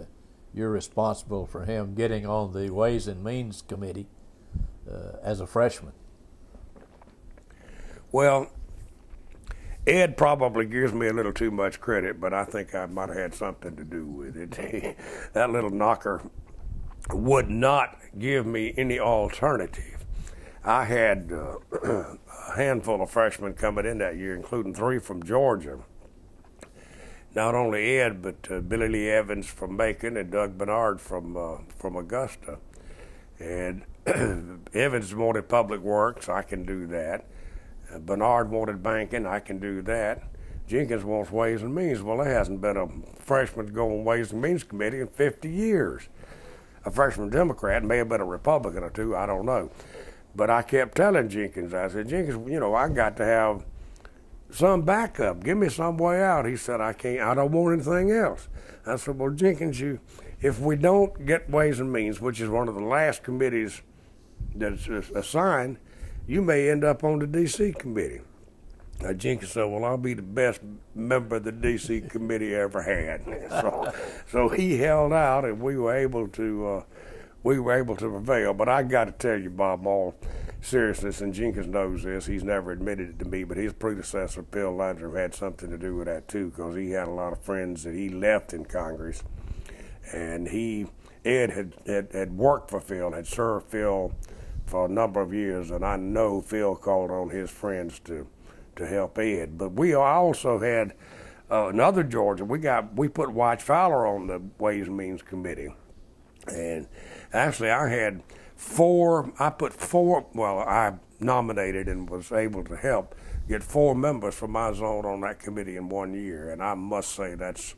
you're responsible for him getting on the Ways and Means Committee uh, as a freshman. Well, Ed probably gives me a little too much credit, but I think I might have had something to do with it. that little knocker would not give me any alternative I had uh, a handful of freshmen coming in that year, including three from Georgia. Not only Ed, but uh, Billy Lee Evans from Macon and Doug Barnard from uh, from Augusta. And Evans wanted public works, I can do that. Uh, Barnard wanted banking, I can do that. Jenkins wants Ways and Means. Well, there hasn't been a freshman to go on Ways and Means Committee in 50 years. A freshman Democrat may have been a Republican or two, I don't know. But I kept telling Jenkins, I said, Jenkins, you know, I got to have some backup. Give me some way out. He said, I can't, I don't want anything else. I said, well, Jenkins, you, if we don't get Ways and Means, which is one of the last committees that's assigned, you may end up on the D.C. committee. Now Jenkins said, "Well, I'll be the best member of the D.C. committee ever had." So, so he held out, and we were able to uh, we were able to prevail. But I got to tell you, Bob, all seriousness, and Jenkins knows this. He's never admitted it to me, but his predecessor, Phil Landrum, had something to do with that too, because he had a lot of friends that he left in Congress, and he Ed had had, had worked for Phil, had served Phil for a number of years, and I know Phil called on his friends to to help Ed. But we also had uh, another Georgia. We got we put Wyche Fowler on the Ways and Means Committee, and actually I had four. I put four. Well, I nominated and was able to help get four members from my zone on that committee in one year, and I must say that's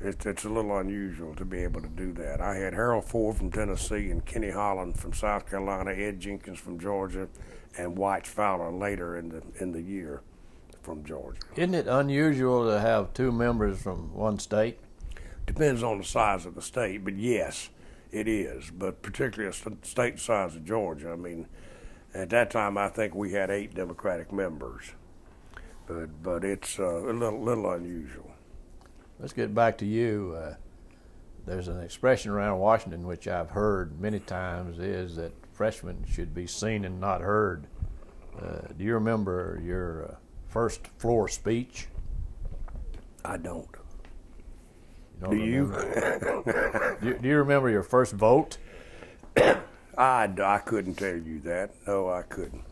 it's, it's a little unusual to be able to do that. I had Harold Ford from Tennessee and Kenny Holland from South Carolina, Ed Jenkins from Georgia, and Wyche Fowler later in the in the year from Georgia. Isn't it unusual to have two members from one state? Depends on the size of the state, but yes, it is. But particularly a state size of Georgia, I mean, at that time I think we had eight Democratic members, but but it's uh, a little little unusual. Let's get back to you. Uh, there's an expression around Washington which I've heard many times is that freshmen should be seen and not heard. Uh, do you remember your uh, first floor speech? I don't. You do you? do, do you remember your first vote? I, I couldn't tell you that. No, I couldn't.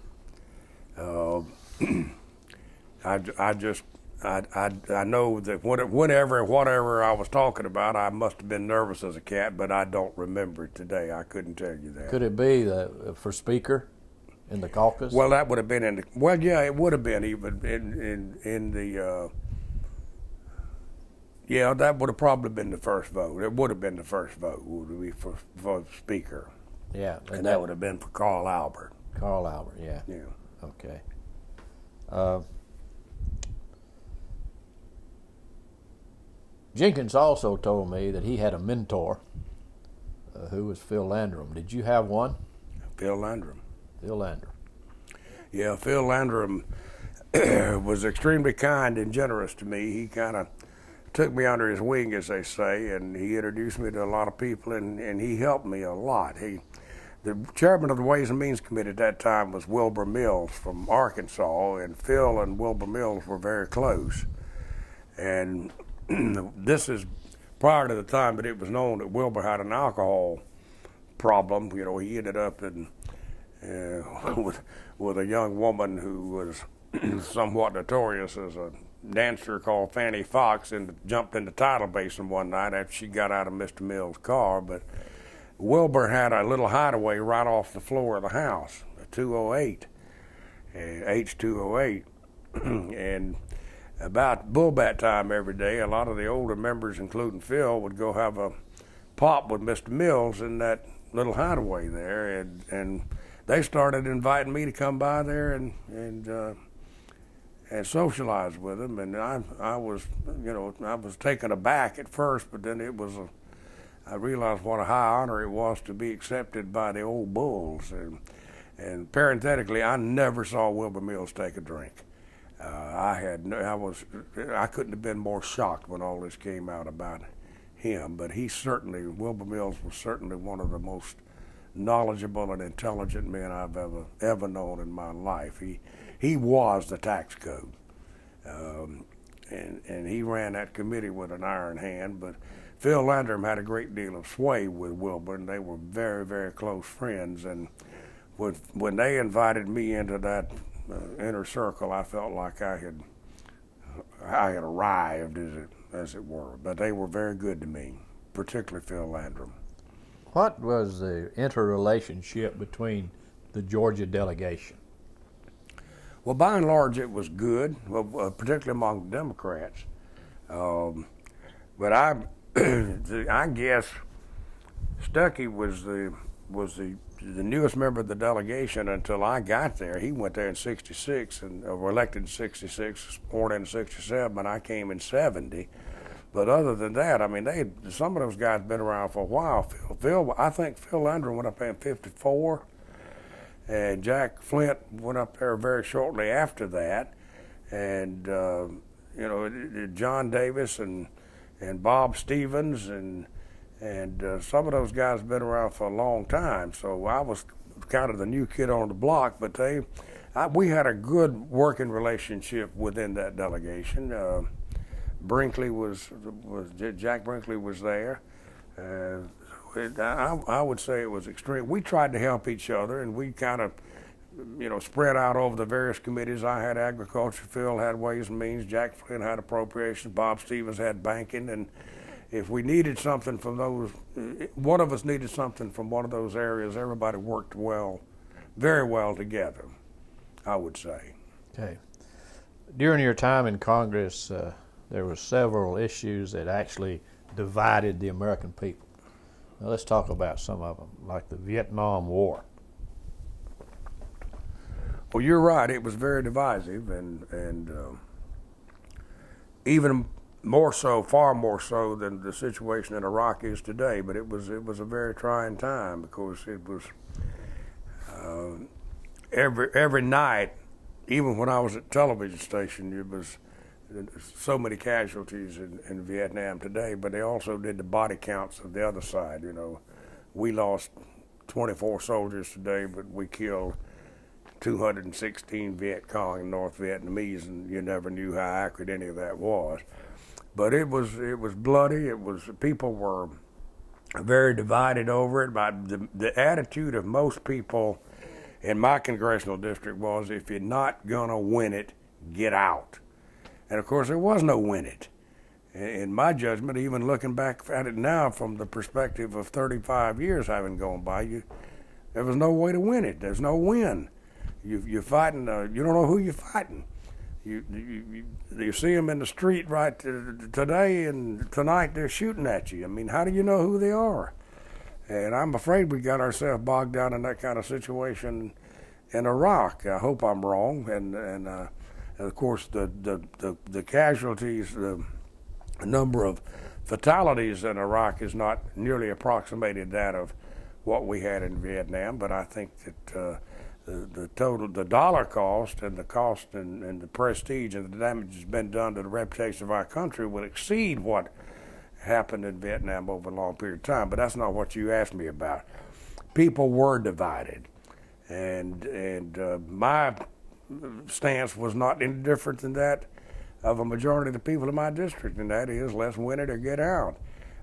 Uh, I, I just I, I, I know that whenever whatever I was talking about, I must have been nervous as a cat, but I don't remember it today. I couldn't tell you that. Could it be the, for speaker in the caucus? Well, that would have been in the well, yeah, it would have been even in in in the. Uh, yeah, that would have probably been the first vote. It would have been the first vote would be for for speaker. Yeah, and, and that, that, would have been for Carl Albert. Carl Albert, yeah. Yeah. Okay. Uh, Jenkins also told me that he had a mentor uh, who was Phil Landrum. Did you have one? Phil Landrum. Phil Landrum. Yeah, Phil Landrum was extremely kind and generous to me. He kind of took me under his wing, as they say, and he introduced me to a lot of people, and, and he helped me a lot. He, the chairman of the Ways and Means Committee at that time was Wilbur Mills from Arkansas, and Phil and Wilbur Mills were very close. And this is prior to the time that it was known that Wilbur had an alcohol problem. You know, he ended up in uh, with with a young woman who was somewhat notorious as a dancer called Fanne Foxe and jumped in the tidal basin one night after she got out of Mr. Mills' car. But Wilbur had a little hideaway right off the floor of the house, a 208, uh, H208, and about bull bat time every day, a lot of the older members, including Phil, would go have a pop with Mr. Mills in that little hideaway there, and and they started inviting me to come by there and and uh, and socialize with them, and I I was you know I was taken aback at first, but then it was a I realized what a high honor it was to be accepted by the old bulls, and and parenthetically, I never saw Wilbur Mills take a drink. Uh, I had I was I couldn't have been more shocked when all this came out about him. But he certainly Wilbur Mills was certainly one of the most knowledgeable and intelligent men I've ever ever known in my life. He he was the tax code, um, and and he ran that committee with an iron hand. But Phil Landrum had a great deal of sway with Wilbur, and they were very very close friends. And when when they invited me into that inner circle, I felt like I had I had arrived, as it as it were. But they were very good to me, particularly Phil Landrum. what was the interrelationship between the Georgia delegation? Well, by and large, it was good, well, particularly among Democrats. Um, but I, I guess Stuckey was the was the the newest member of the delegation until I got there. He went there in '66 and uh, were elected in '66, sworn in '67, and I came in '70. But other than that, I mean, they some of those guys been around for a while. Phil, Phil I think Phil Landrum went up there in '54, and Jack Flynt went up there very shortly after that, and uh, you know John Davis and and Bob Stephens and and uh, some of those guys have been around for a long time. So I was kind of the new kid on the block, but they, I, we had a good working relationship within that delegation. Uh, Brinkley was was Jack Brinkley was there. Uh, it, I, I would say it was extreme. We tried to help each other, and we kind of, you know, spread out over the various committees. I had agriculture, Phil had ways and means, Jack Flynt had appropriations, Bob Stephens had banking, and if we needed something from those, one of us needed something from one of those areas, everybody worked well, very well together, I would say. Okay. During your time in Congress, uh, there were several issues that actually divided the American people. Now let's talk about some of them, like the Vietnam War. Well, you're right. It was very divisive, and and um, even more so, far more so than the situation in Iraq is today. But it was it was a very trying time because it was uh, every every night, even when I was at television station, it was so many casualties in, in Vietnam today. But they also did the body counts of the other side. You know, we lost 24 soldiers today, but we killed 216 Viet Cong and North Vietnamese, and you never knew how accurate any of that was. But it was it was bloody. It was people were very divided over it. But the, the attitude of most people in my congressional district was, if you're not gonna win it, get out. And of course, there was no win it. In my judgment, even looking back at it now from the perspective of 35 years having gone by, you, there was no way to win it. There's no win. You, you're fighting. Uh, you don't know who you're fighting. You, you, you, see them in the street right today and tonight they're shooting at you. I mean, how do you know who they are? And I'm afraid we got ourselves bogged down in that kind of situation in Iraq. I hope I'm wrong. And and, uh, and of course the the the, the casualties, the number of fatalities in Iraq is not nearly approximated that of what we had in Vietnam. But I think that. Uh, the, total, the dollar cost and the cost and, and the prestige and the damage that's been done to the reputation of our country will exceed what happened in Vietnam over a long period of time. But that's not what you asked me about. People were divided, and and uh, my stance was not any different than that of a majority of the people in my district, and that is let's win it or get out.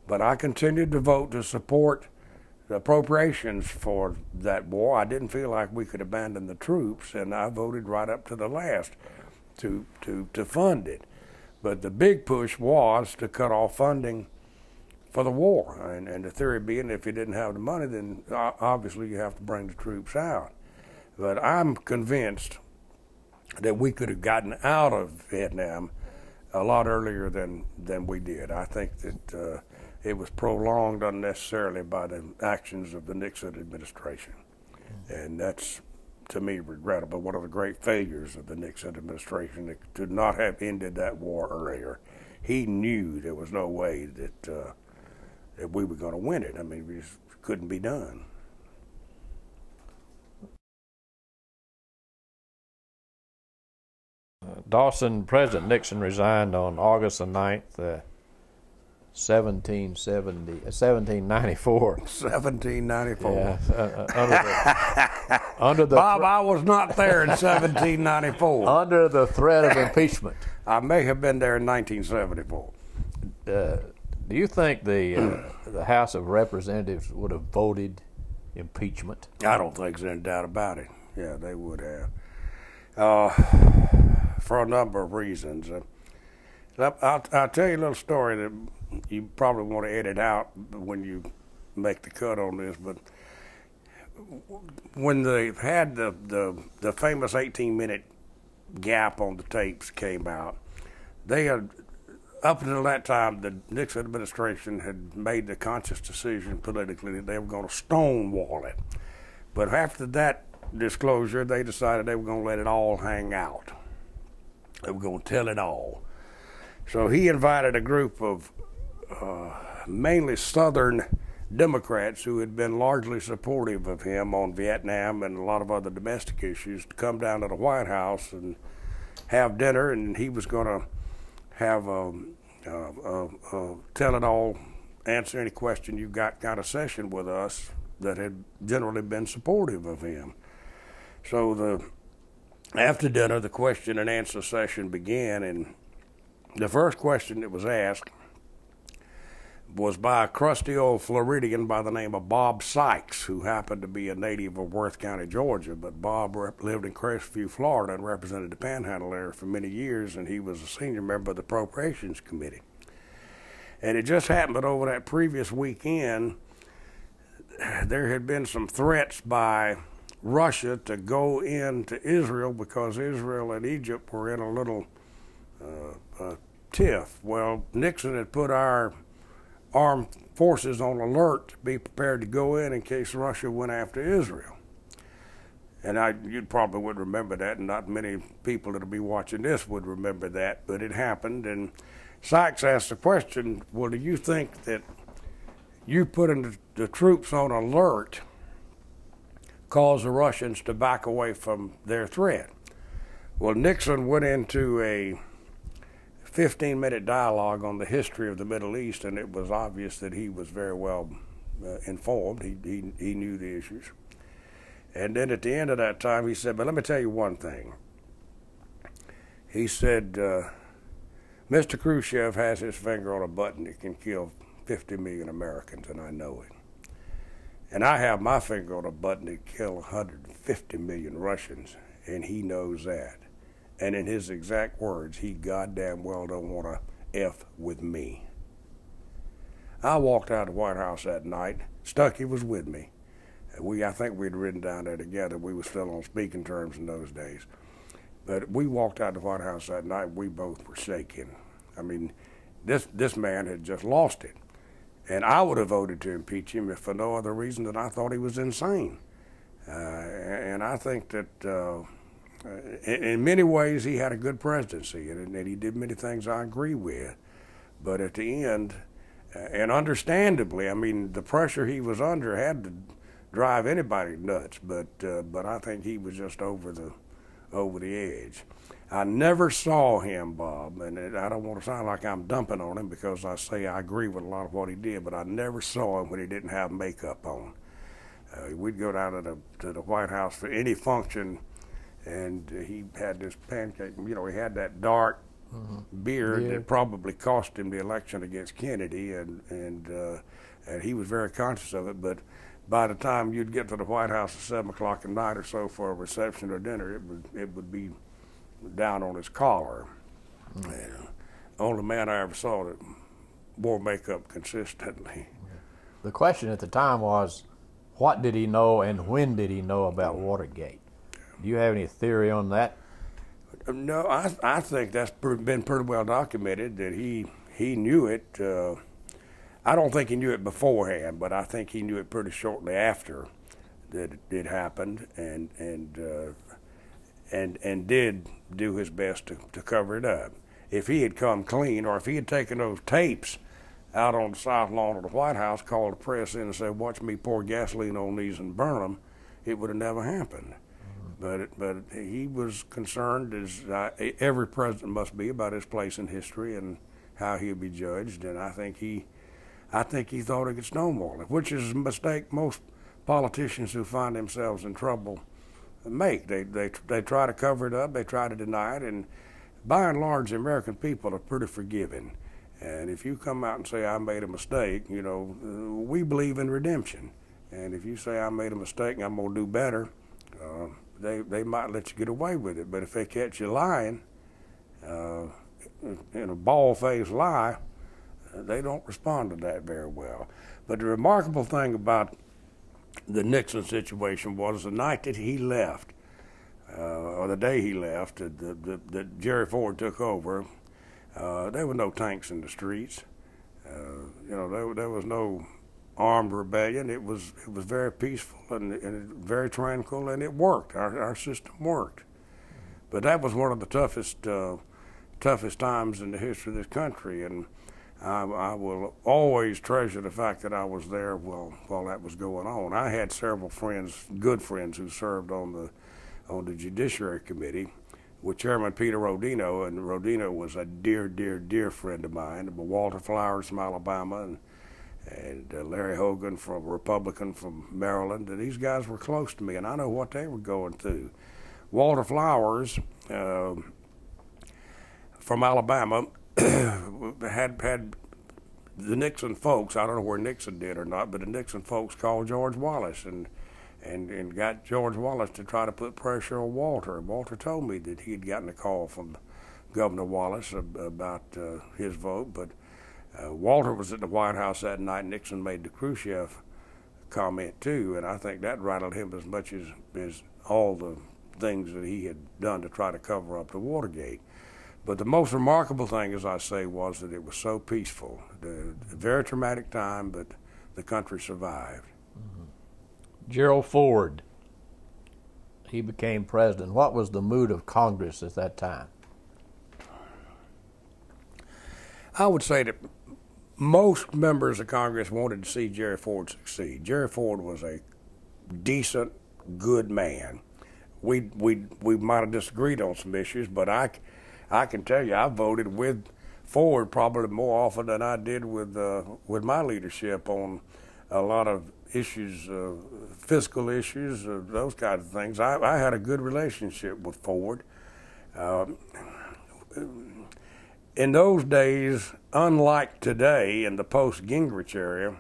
But I continued to vote to support appropriations for that war. I didn't feel like we could abandon the troops, and I voted right up to the last to to to fund it. But the big push was to cut off funding for the war, and, and the theory being if you didn't have the money, then obviously you have to bring the troops out. But I'm convinced that we could have gotten out of Vietnam a lot earlier than than we did. I think that. Uh, it was prolonged unnecessarily by the actions of the Nixon administration. And that's, to me, regrettable. One of the great failures of the Nixon administration to not have ended that war earlier. He knew there was no way that, uh, that we were going to win it. I mean, it just couldn't be done. Dawson, President Nixon resigned on August the 9th. Uh, 1770, 1794. 1794. Yeah, uh, uh, under the, under the Bob, I was not there in 1794. under the threat of impeachment. I may have been there in 1974. Uh, do you think the uh, the House of Representatives would have voted impeachment? I don't think there's any doubt about it. Yeah, they would have. Uh, for a number of reasons. Uh, I'll, I'll, tell you a little story that you probably want to edit out when you make the cut on this, but when they had the, the, the famous 18 minute gap on the tapes came out, they had, up until that time, the Nixon administration had made the conscious decision politically that they were going to stonewall it. But after that disclosure, they decided they were going to let it all hang out. They were going to tell it all. So he invited a group of Uh, mainly Southern Democrats who had been largely supportive of him on Vietnam and a lot of other domestic issues to come down to the White House and have dinner, and he was going to have a, a, a, a tell it all, answer any question you got kind of session with us that had generally been supportive of him. So the after dinner, the question and answer session began, and the first question that was asked was by a crusty old Floridian by the name of Bob Sikes, who happened to be a native of Worth County, Georgia. But Bob lived in Crestview, Florida, and represented the Panhandle area for many years, and he was a senior member of the Appropriations Committee. And it just happened that over that previous weekend, there had been some threats by Russia to go into Israel because Israel and Egypt were in a little uh, uh, tiff. Well, Nixon had put our armed forces on alert to be prepared to go in in case Russia went after Israel. And I, you probably would remember that, and not many people that'll be watching this would remember that, but it happened. And Sikes asked the question, well, do you think that you putting the, the troops on alert caused the Russians to back away from their threat? Well, Nixon went into a 15 minute dialogue on the history of the Middle East, and it was obvious that he was very well uh, informed. He, he, he knew the issues. And then at the end of that time, he said, But let me tell you one thing. He said, uh, Mr. Khrushchev has his finger on a button that can kill 50 million Americans, and I know it. And I have my finger on a button that can kill 150 million Russians, and he knows that. And in his exact words, he goddamn well don't want to F with me. I walked out of the White House that night. Stuckey was with me. We, I think we'd ridden down there together. We were still on speaking terms in those days. But we walked out of the White House that night. We both were shaking. I mean, this this man had just lost it, and I would have voted to impeach him if for no other reason than I thought he was insane. Uh, and I think that. Uh, in, in, many ways, he had a good presidency, and, and, he did many things I agree with. But at the end, uh, and understandably, I mean, the pressure he was under had to drive anybody nuts. But uh, but I think he was just over the over the edge. I never saw him, Bob, and it, I don't want to sound like I'm dumping on him because I say I agree with a lot of what he did, but I never saw him when he didn't have makeup on. Uh, we'd go down to the to the White House for any function and he had this pancake. You know, he had that dark mm-hmm. beard yeah. that probably cost him the election against Kennedy, and and uh, and he was very conscious of it. But by the time you'd get to the White House at seven o'clock at night or so for a reception or dinner, it would it would be down on his collar. Mm-hmm. And, uh, only man I ever saw that wore makeup consistently. The question at the time was, what did he know and when did he know about Watergate? Do you have any theory on that? No, I I think that's been pretty well documented that he he knew it. Uh, I don't think he knew it beforehand, but I think he knew it pretty shortly after that it happened, and and uh, and and did do his best to, to cover it up. If he had come clean, or if he had taken those tapes out on the south lawn of the White House, called the press in and said, "Watch me pour gasoline on these and burn them," it would have never happened. But but he was concerned, as uh, every president must be, about his place in history and how he'll be judged. And I think he, I think he thought he could stonewall it, which is a mistake most politicians who find themselves in trouble make. They they they try to cover it up, they try to deny it, and by and large, the American people are pretty forgiving. And if you come out and say I made a mistake, you know, we believe in redemption. And if you say I made a mistake and I'm gonna do better, uh, they they might let you get away with it. But if they catch you lying, uh, in a bald faced lie, They don't respond to that very well. But the remarkable thing about the Nixon situation was the night that he left, uh, or the day he left, that, that Jerry Ford took over, uh, there were no tanks in the streets. Uh, you know, there, there was no armed rebellion. It was it was very peaceful and, and very tranquil, and it worked. Our our system worked. But that was one of the toughest uh, toughest times in the history of this country, and I, I, will always treasure the fact that I was there while while that was going on. I had several friends, good friends, who served on the on the Judiciary Committee with Chairman Peter Rodino, and Rodino was a dear, dear, dear friend of mine. Walter Flowers from Alabama, and and uh, Larry Hogan from Republican from Maryland. And these guys were close to me, and I know what they were going through. Walter Flowers uh, from Alabama had had the Nixon folks. I don't know where Nixon did or not, but the Nixon folks called George Wallace and and and got George Wallace to try to put pressure on Walter. Walter told me that he had gotten a call from Governor Wallace about uh, his vote, but uh, Walter was at the White House that night. Nixon made the Khrushchev comment too, and I think that rattled him as much as as all the things that he had done to try to cover up the Watergate. But the most remarkable thing, as I say, was that it was so peaceful. The, a very traumatic time, but the country survived. Mm-hmm. Gerald Ford, he became president. What was the mood of Congress at that time? I would say that most members of Congress wanted to see Jerry Ford succeed. Jerry Ford was a decent, good man. We we we might have disagreed on some issues, but I I can tell you I voted with Ford probably more often than I did with uh, with my leadership on a lot of issues, uh, fiscal issues, uh, those kinds of things. I, I, had a good relationship with Ford. Um, in those days, unlike today in the post Gingrich era,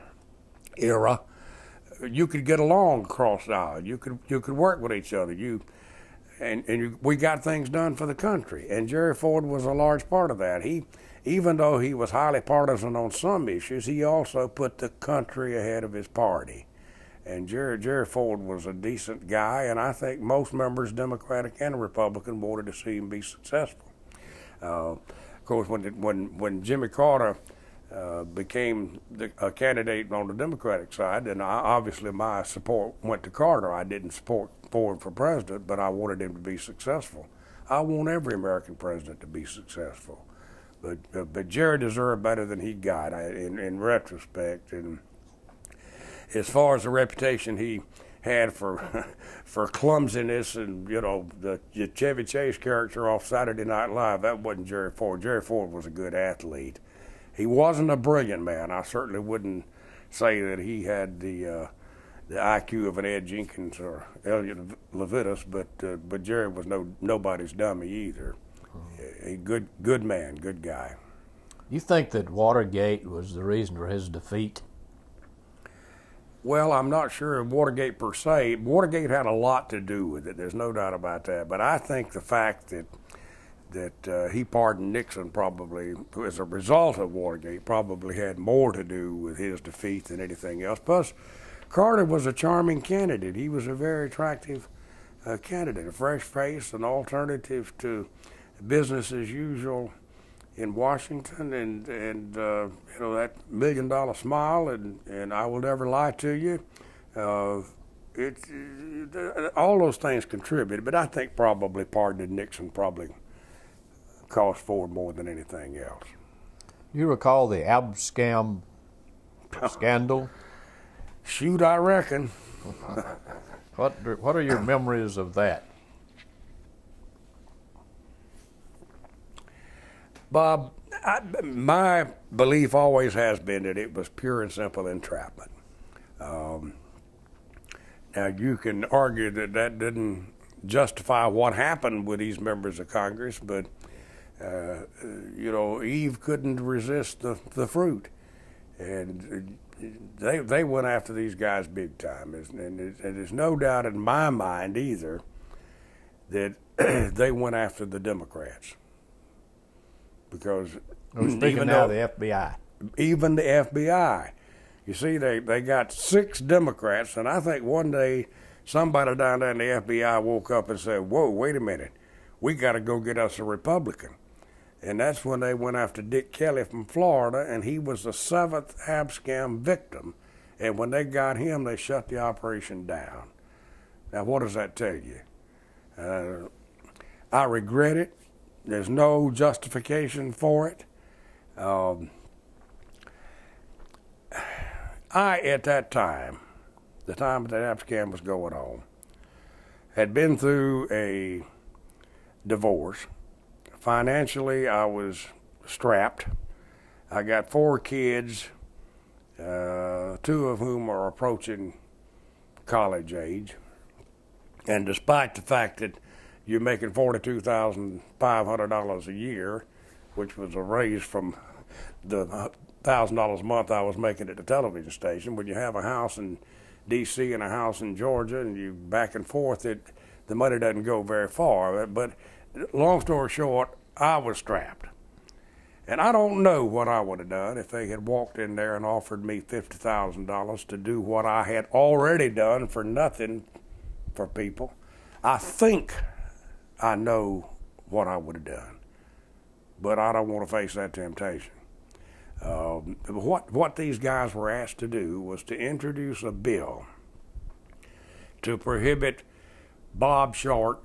era, you could get along across the aisle. You could you could work with each other. You and and you, we got things done for the country. And Jerry Ford was a large part of that. He even though he was highly partisan on some issues, he also put the country ahead of his party. And Jerry, Jerry Ford was a decent guy, and I think most members, Democratic and Republican, wanted to see him be successful. Uh, of course, when when when Jimmy Carter uh, became the, a candidate on the Democratic side, and I, obviously my support went to Carter. I didn't support Ford for president, but I wanted him to be successful. I want every American president to be successful, but uh, but Jerry deserved better than he got I, in in retrospect. And as far as the reputation he had for for clumsiness and you know the, Chevy Chase character off Saturday Night Live. That wasn't Jerry Ford. Jerry Ford was a good athlete. He wasn't a brilliant man. I certainly wouldn't say that he had the uh, the IQ of an Ed Jenkins or Elliott Levitas, but uh, but Jerry was no nobody's dummy either. A good good man, good guy. You think that Watergate was the reason for his defeat? Well, I'm not sure of Watergate per se. Watergate had a lot to do with it. There's no doubt about that. But I think the fact that that uh, he pardoned Nixon probably, as a result of Watergate, probably had more to do with his defeat than anything else. Plus, Carter was a charming candidate. He was a very attractive uh, candidate, a fresh face, an alternative to business as usual in Washington, and and uh, you know that million dollar smile, and and I will never lie to you. Uh, it, uh, all those things contributed, but I think probably pardoning Nixon probably cost Ford more than anything else. You recall the Abscam scandal? Shoot, I reckon. what What are your memories of that? Bob, I, my belief always has been that it was pure and simple entrapment. Um, now, you can argue that that didn't justify what happened with these members of Congress, but, uh, you know, Eve couldn't resist the, the fruit. And they, they went after these guys big time. And, and there's no doubt in my mind either that they went after the Democrats because speaking now though, the FBI. even the FBI. You see, they, they got six Democrats, and I think one day somebody down there in the FBI woke up and said, Whoa, wait a minute, we got to go get us a Republican. And that's when they went after Dick Kelly from Florida, and he was the seventh Abscam victim. And when they got him, they shut the operation down. Now, what does that tell you? Uh, I regret it. There's no justification for it. Um, I, at that time, the time that Abscam was going on, had been through a divorce financially, I was strapped. I got four kids, uh, two of whom are approaching college age. And despite the fact that you're making $42,500 a year, which was a raise from the $1,000 a month I was making at the television station, when you have a house in D.C. and a house in Georgia and you back and forth, it, the money doesn't go very far. But long story short, I was strapped. And I don't know what I would have done if they had walked in there and offered me $50,000 to do what I had already done for nothing for people. I think I know what I would have done, but I don't want to face that temptation. Um, what, what these guys were asked to do was to introduce a bill to prohibit Bob Short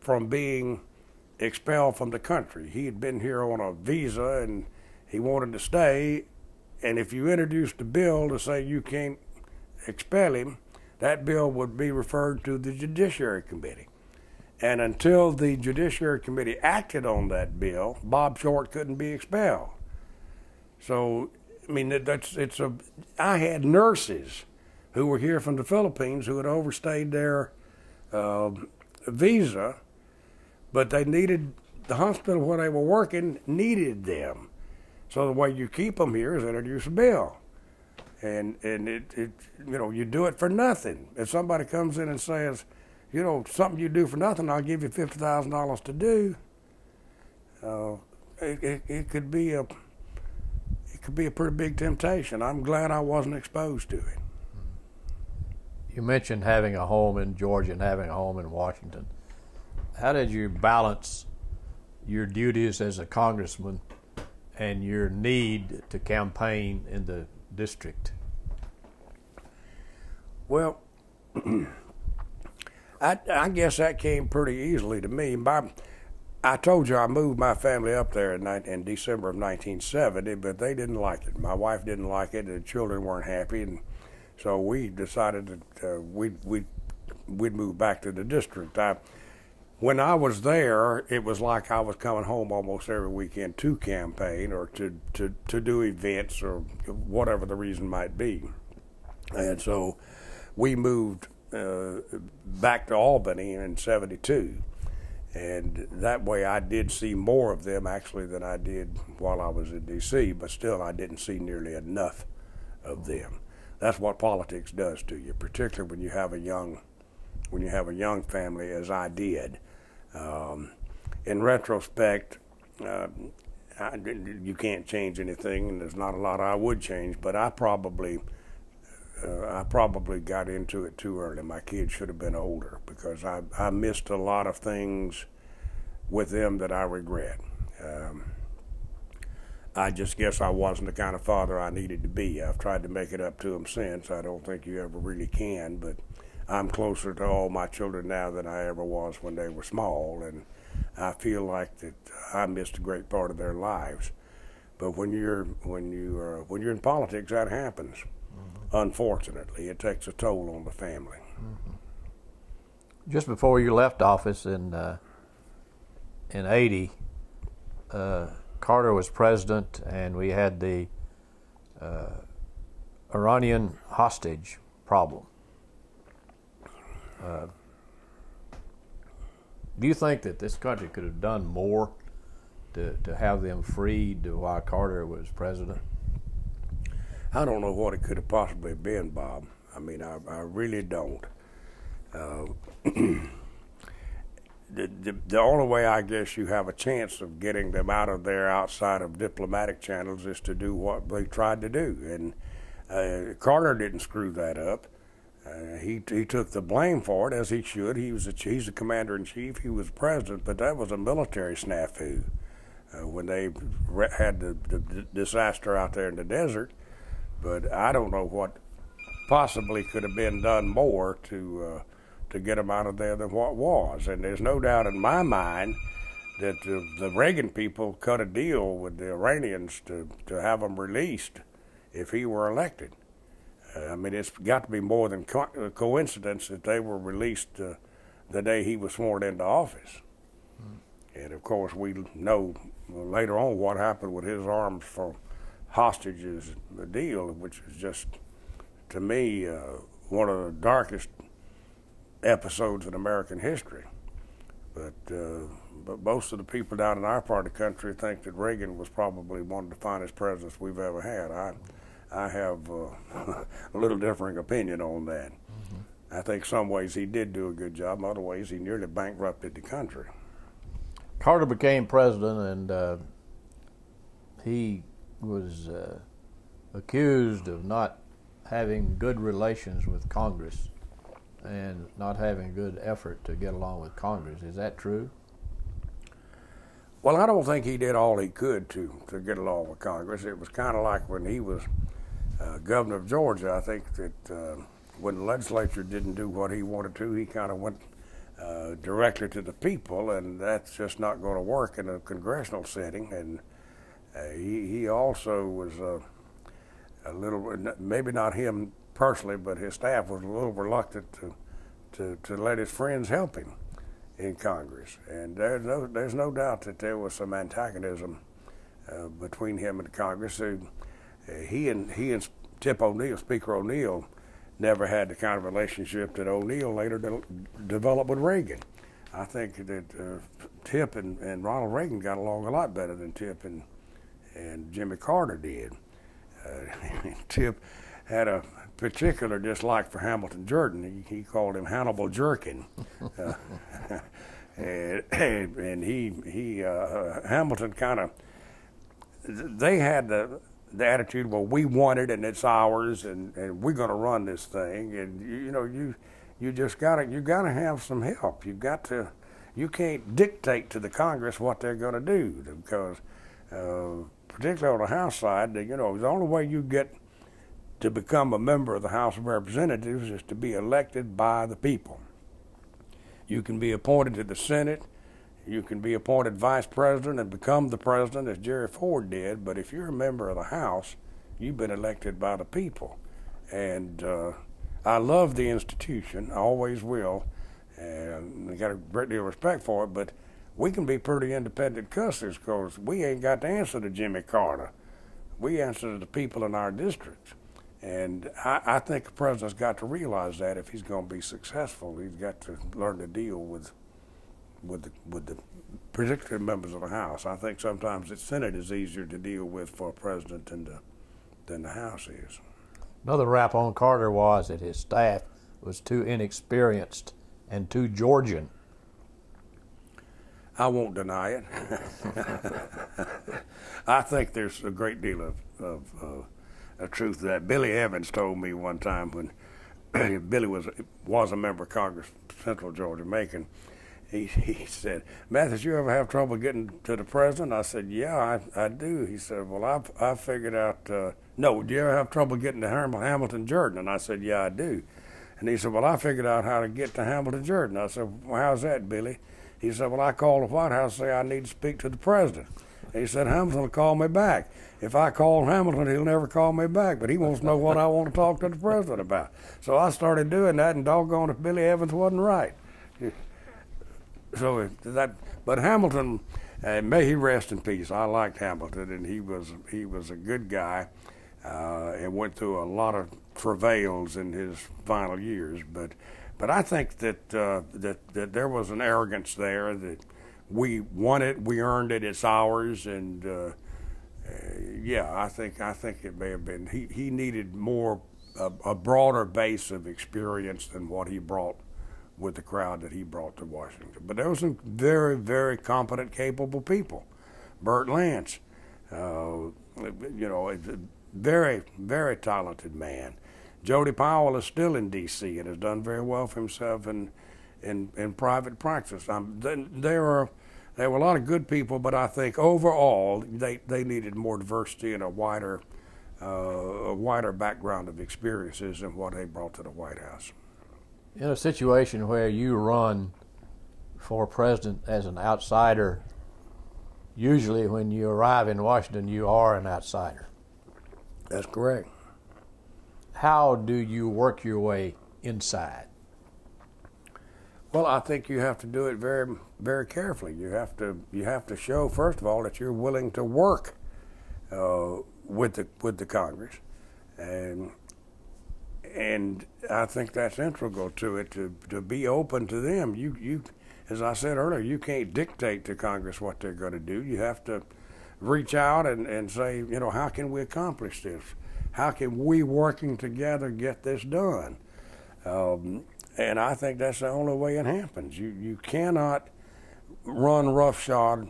from being expelled from the country. He had been here on a visa and he wanted to stay. And if you introduced a bill to say you can't expel him, that bill would be referred to the Judiciary Committee. And until the Judiciary Committee acted on that bill, Bob Short couldn't be expelled. So, I mean, that's it's a. I had nurses who were here from the Philippines who had overstayed their uh, visa but they needed the hospital where they were working needed them. So the way you keep them here is introduce a bill, and and it, it you know you do it for nothing. If somebody comes in and says, you know, something you do for nothing, I'll give you fifty thousand dollars to do. Uh, it, it, it could be a it could be a pretty big temptation. I'm glad I wasn't exposed to it. You mentioned having a home in Georgia and having a home in Washington how did you balance your duties as a congressman and your need to campaign in the district? Well, I, I, guess that came pretty easily to me. My, I told you I moved my family up there in, in, December of 1970, but they didn't like it. My wife didn't like it, and the children weren't happy, and so we decided that uh, we'd, we'd, we'd move back to the district. I, when I was there, it was like I was coming home almost every weekend to campaign or to, to, to do events or whatever the reason might be. And so we moved uh, back to Albany in 72. And that way I did see more of them actually than I did while I was in D.C., but still I didn't see nearly enough of them. That's what politics does to you, particularly when you have a young when you have a young family, as I did. Um, in retrospect, uh, I, you can't change anything, and there's not a lot I would change. But I probably, uh, I probably got into it too early. My kids should have been older because I, I missed a lot of things with them that I regret. Um, I just guess I wasn't the kind of father I needed to be. I've tried to make it up to them since. I don't think you ever really can, but I'm closer to all my children now than I ever was when they were small, and I feel like that I missed a great part of their lives. But when you're when you are when you're in politics, that happens. Unfortunately, it takes a toll on the family. Mm-hmm. Just before you left office in uh, in '80, uh, Carter was president, and we had the uh, Iranian hostage problem. Uh, do you think that this country could have done more to, to have them freed while Carter was president? I don't know what it could have possibly been, Bob. I mean, I, I really don't. Uh, the, the, the only way I guess you have a chance of getting them out of there outside of diplomatic channels is to do what they tried to do. And uh, Carter didn't screw that up. Uh, he he took the blame for it as he should. He was a, he's the commander in chief. He was president, but that was a military snafu. Uh, when they had the, the disaster out there in the desert, but I don't know what possibly could have been done more to uh, to get them out of there than what was. And there's no doubt in my mind that the, the Reagan people cut a deal with the Iranians to, to have them released if he were elected. Uh, I mean, it's got to be more than co- coincidence that they were released uh, the day he was sworn into office. Mm. And of course, we know later on what happened with his arms for hostages, the deal, which is just, to me, uh, one of the darkest episodes in American history. But uh, but most of the people down in our part of the country think that Reagan was probably one of the finest presidents we've ever had. I I have uh, a little differing opinion on that. I think some ways he did do a good job. Other ways, he nearly bankrupted the country. Carter became president, and uh, he was uh, accused of not having good relations with Congress and not having good effort to get along with Congress. Is that true? Well, I don't think he did all he could to, to get along with Congress. It was kind of like when he was uh, governor of Georgia. I think that uh, when the legislature didn't do what he wanted to, he kind of went uh, directly to the people, and that's just not going to work in a congressional setting. And he, he also was uh, a little, maybe not him personally, but his staff was a little reluctant to, to, to let his friends help him in Congress. And there's no, there's no doubt that there was some antagonism uh, between him and Congress. Uh, he and he and Tip O'Neill, Speaker O'Neill, never had the kind of relationship that O'Neill later de- developed with Reagan. I think that uh, Tip and, and Ronald Reagan got along a lot better than Tip and and Jimmy Carter did. Uh, Tip had a particular dislike for Hamilton Jordan. He, he called him Hannibal Jerkin. uh, and, and, he he uh, Hamilton kind of they had the the attitude, well, we want it and it's ours, and, and we're going to run this thing. And you, know, you you just got to you got to have some help. You've got to you can't dictate to the Congress what they're going to do because, uh, particularly on the House side, you know, the only way you get to become a member of the House of Representatives is to be elected by the people. You can be appointed to the Senate you can be appointed vice president and become the president, as Jerry Ford did, but if you're a member of the House, you've been elected by the people. And uh, I love the institution, I always will, and I got a great deal of respect for it, but we can be pretty independent cussers because we ain't got to answer to Jimmy Carter. We answer to the people in our districts. And I, I think the president's got to realize that if he's going to be successful, he's got to learn to deal with with the, with the particular members of the House. I think sometimes the Senate is easier to deal with for a president than the, than the House is. Another rap on Carter was that his staff was too inexperienced and too Georgian. I won't deny it. I think there's a great deal of, of, uh, of truth to that. Billy Evans told me one time when Billy was was a member of Congress, Central Georgia, Macon he, he said, Mathis, you ever have trouble getting to the president? I said, yeah, I, I do. He said, well, I've, I figured out, uh, no, do you ever have trouble getting to Hamilton Jordan? And I said, yeah, I do. And he said, well, I figured out how to get to Hamilton Jordan. I said, well, how's that, Billy? He said, well, I called the White House say I need to speak to the president. He said, Hamilton will call me back. If I call Hamilton, he'll never call me back, but he wants to know what I want to talk to the president about. So I started doing that, and doggone if Billy Evans wasn't right so that, but Hamilton, uh, may he rest in peace. I liked Hamilton, and he was he was a good guy, uh, and went through a lot of travails in his final years. But but I think that uh, that that there was an arrogance there that we won it, we earned it, it's ours, and uh, uh, yeah, I think I think it may have been he he needed more a, a broader base of experience than what he brought with the crowd that he brought to Washington. But there were some very, very competent, capable people. Bert Lance, uh, you know, a very, very talented man. Jody Powell is still in D.C. and has done very well for himself in in, in private practice. Um, there are there were a lot of good people, but I think overall they, they needed more diversity and a wider uh, a wider background of experiences than what they brought to the White House. In a situation where you run for president as an outsider, usually when you arrive in Washington, you are an outsider. That's correct. How do you work your way inside? Well, I think you have to do it very, very carefully. You have to, you have to show first of all that you're willing to work uh, with the with the Congress, and and I think that's integral to it to to be open to them. You you, as I said earlier, you can't dictate to Congress what they're going to do. You have to reach out and, and say, you know, how can we accomplish this? How can we working together get this done? Um, and I think that's the only way it happens. You you cannot run roughshod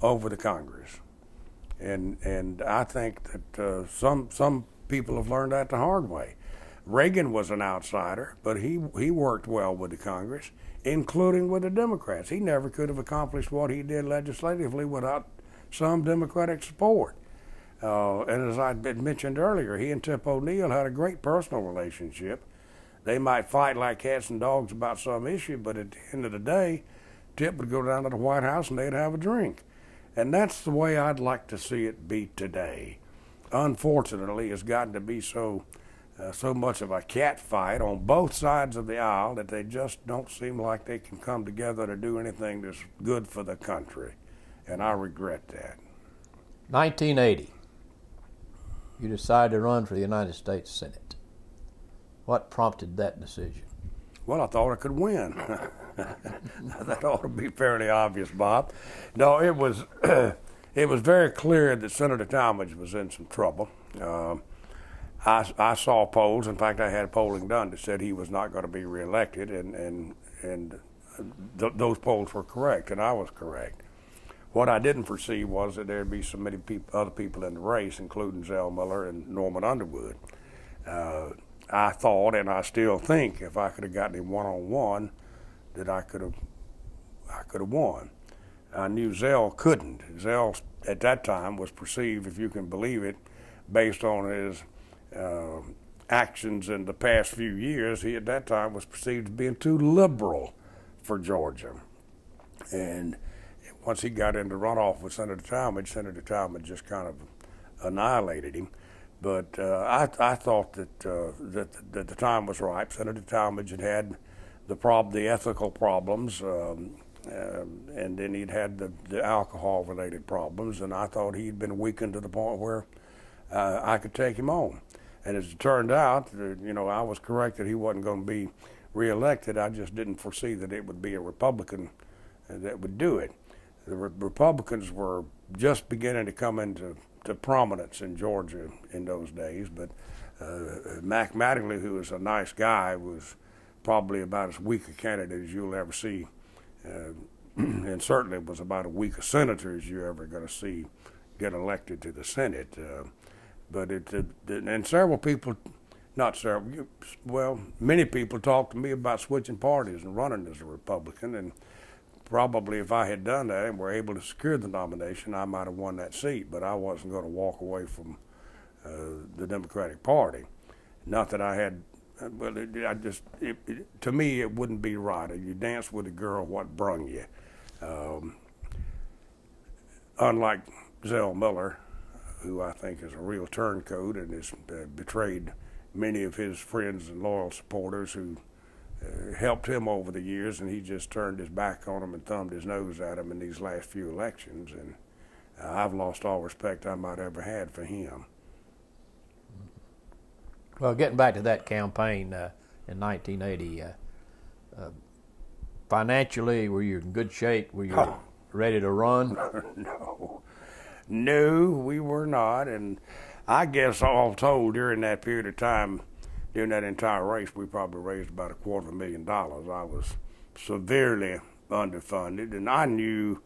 over the Congress, and and I think that uh, some some people have learned that the hard way. Reagan was an outsider, but he he worked well with the Congress, including with the Democrats. He never could have accomplished what he did legislatively without some Democratic support. Uh, and as I mentioned earlier, he and Tip O'Neill had a great personal relationship. They might fight like cats and dogs about some issue, but at the end of the day, Tip would go down to the White House and they'd have a drink. And that's the way I'd like to see it be today. Unfortunately, it's gotten to be so uh, so much of a cat fight on both sides of the aisle that they just don't seem like they can come together to do anything that's good for the country. And I regret that. 1980 you decided to run for the United States Senate. What prompted that decision? Well, I thought I could win. that ought to be fairly obvious, Bob. No, it was it was very clear that Senator Talmadge was in some trouble. Uh, I, I saw polls. In fact, I had polling done that said he was not going to be reelected, and and and th- those polls were correct, and I was correct. What I didn't foresee was that there'd be so many people, other people in the race, including Zell Miller and Norman Underwood. Uh, I thought, and I still think, if I could have gotten him one on one, that I could have, I could have won. I knew Zell couldn't. Zell at that time was perceived, if you can believe it, based on his uh, actions in the past few years. He at that time was perceived as being too liberal for Georgia, and once he got into runoff with Senator Talmadge, Senator Talmadge just kind of annihilated him. But uh, I, I thought that, uh, that that the time was ripe. Senator Talmadge had had the prob the ethical problems, um, uh, and then he'd had the, the alcohol-related problems, and I thought he'd been weakened to the point where uh, I could take him on. And as it turned out, uh, you know, I was correct that he wasn't going to be reelected. I just didn't foresee that it would be a Republican uh, that would do it the re- Republicans were just beginning to come into to prominence in Georgia in those days. But uh, Mac Mattingly, who was a nice guy, was probably about as weak a candidate as you'll ever see, uh, and certainly was about as weak a senator as you're ever going to see get elected to the Senate. Uh, but it, it, and several people, not several, well, many people talked to me about switching parties and running as a Republican, and probably if I had done that and were able to secure the nomination, I might have won that seat. But I wasn't going to walk away from uh, the Democratic Party. Not that I had, well, it, I just, it, it, to me, it wouldn't be right. You dance with a girl, what brung you? Um, unlike Zell Miller, who I think is a real turncoat and has uh, betrayed many of his friends and loyal supporters who helped him over the years, and he just turned his back on him and thumbed his nose at him in these last few elections. And uh, I've lost all respect I might ever had for him. Well, getting back to that campaign uh, in 1980, uh, uh, financially, were you in good shape? Were you oh. ready to run? no, no, we were not, and I guess all told during that period of time during that entire race, we probably raised about a quarter of a million dollars. I was severely underfunded, and I knew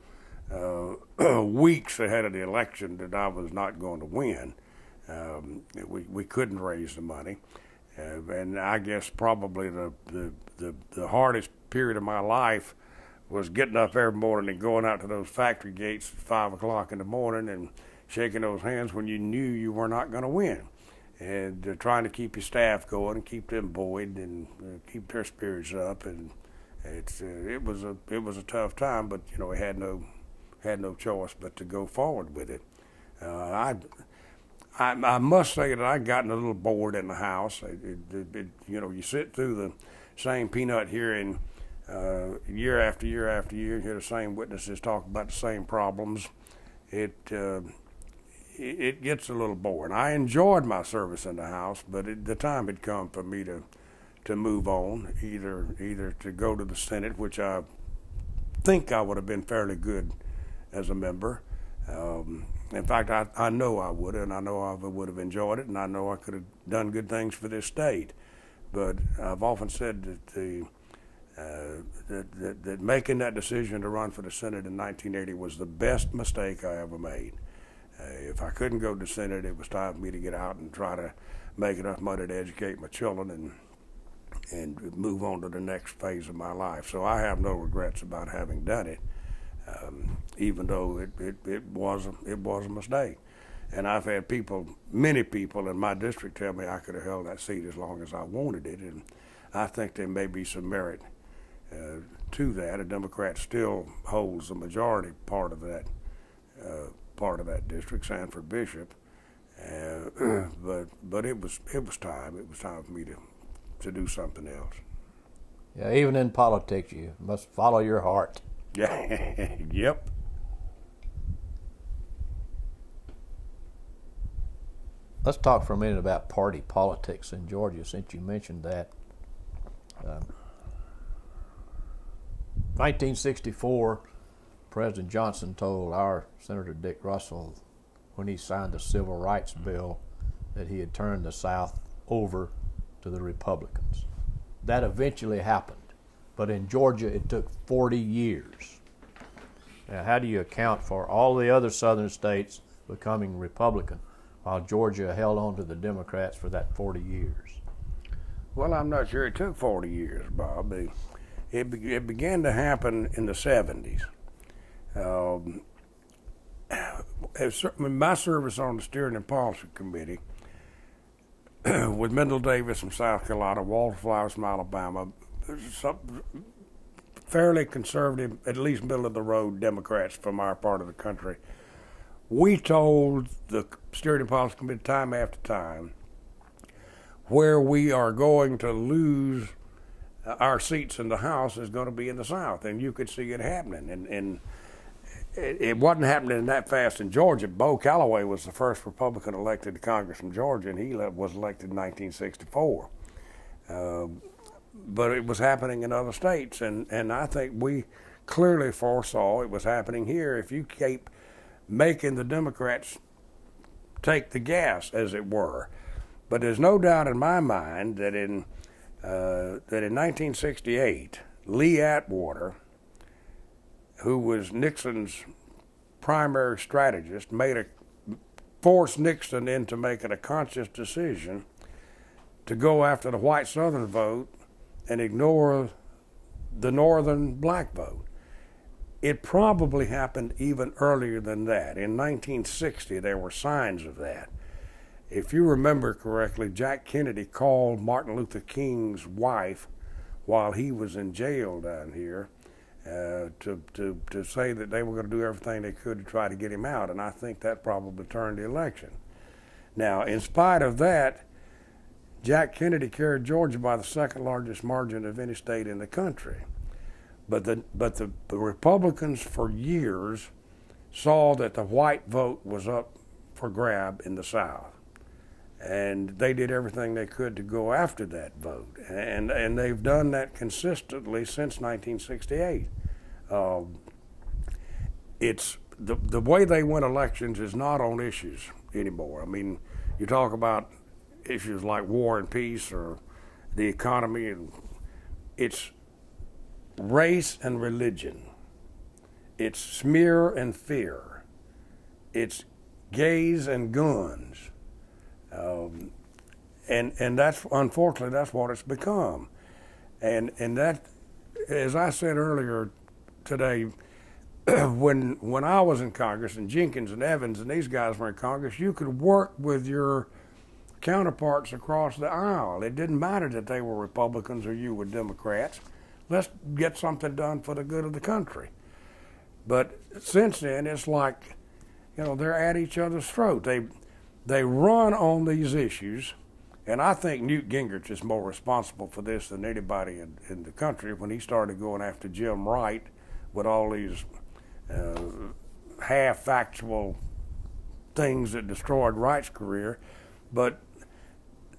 uh, weeks ahead of the election that I was not going to win. Um, we we couldn't raise the money, uh, and I guess probably the, the the the hardest period of my life was getting up every morning and going out to those factory gates at five o'clock in the morning and shaking those hands when you knew you were not going to win, and uh, trying to keep your staff going keep them buoyed and uh, keep their spirits up. And it's uh, it was a it was a tough time, but you know we had no had no choice but to go forward with it. Uh, I, I, I must say that I gotten a little bored in the house. It, it, it, you know, you sit through the same peanut hearing uh, year after year after year, hear the same witnesses talk about the same problems. It uh, it gets a little boring. I enjoyed my service in the house, but it, the time had come for me to to move on, either either to go to the Senate, which I think I would have been fairly good as a member. Um, in fact, I, I know I would, and I know I would have enjoyed it, and I know I could have done good things for this state. But I've often said that the uh, that, that, that making that decision to run for the Senate in 1980 was the best mistake I ever made. If I couldn't go to the Senate, it was time for me to get out and try to make enough money to educate my children and and move on to the next phase of my life. So I have no regrets about having done it um, even though it, it, it was a, it was a mistake. And I've had people, many people in my district, tell me I could have held that seat as long as I wanted it, and I think there may be some merit uh, to that. A Democrat still holds the majority part of that uh, part of that district, Sanford Bishop. Uh, but but it was it was time. It was time for me to to do something else. Yeah, even in politics, you must follow your heart. Yeah. yep. Let's talk for a minute about party politics in Georgia, since you mentioned that. Um, 1964, President Johnson told our Senator Dick Russell when he signed the Civil Rights mm-hmm. Bill that he had turned the South over to the Republicans. That eventually happened. But in Georgia, it took 40 years. Now, how do you account for all the other southern states becoming Republican while Georgia held on to the Democrats for that 40 years? Well, I'm not sure it took 40 years, Bob. It, it, it began to happen in the 70s. Um, my service on the Steering and Policy Committee with Mendel Davis from South Carolina, Walter Flowers from Alabama, some fairly conservative, at least middle of the road Democrats from our part of the country. We told the Steering and Policy Committee time after time where we are going to lose our seats in the House is going to be in the South, and you could see it happening. And, and it, it, wasn't happening that fast in Georgia. Bo Callaway was the first Republican elected to Congress from Georgia, and he was elected in 1964. Um, but it was happening in other states, and, and I think we clearly foresaw it was happening here. If you keep making the Democrats take the gas, as it were, but there's no doubt in my mind that in uh, that in 1968, Lee Atwater, who was Nixon's primary strategist, made a forced Nixon into making a conscious decision to go after the white Southern vote and ignore the northern black vote. It probably happened even earlier than that. In 1960, there were signs of that. If you remember correctly, Jack Kennedy called Martin Luther King's wife while he was in jail down here uh, to, to, to say that they were going to do everything they could to try to get him out, and I think that probably turned the election. Now, in spite of that, Jack Kennedy carried Georgia by the second largest margin of any state in the country. But the, but the, the Republicans for years saw that the white vote was up for grab in the South. And they did everything they could to go after that vote. And, and they've done that consistently since 1968. Um, it's the, the way they win elections is not on issues anymore. I mean, you talk about issues like war and peace or the economy, and it's race and religion. It's smear and fear. It's gays and guns. Um, and and that's unfortunately that's what it's become. And and that, as I said earlier today, when when I was in Congress and Jenkins and Evans and these guys were in Congress, you could work with your counterparts across the aisle. It didn't matter that they were Republicans or you were Democrats. Let's get something done for the good of the country. But since then, it's like, you know, they're at each other's throat. They they run on these issues, and I think Newt Gingrich is more responsible for this than anybody in, in the country when he started going after Jim Wright with all these uh, half factual things that destroyed Wright's career. But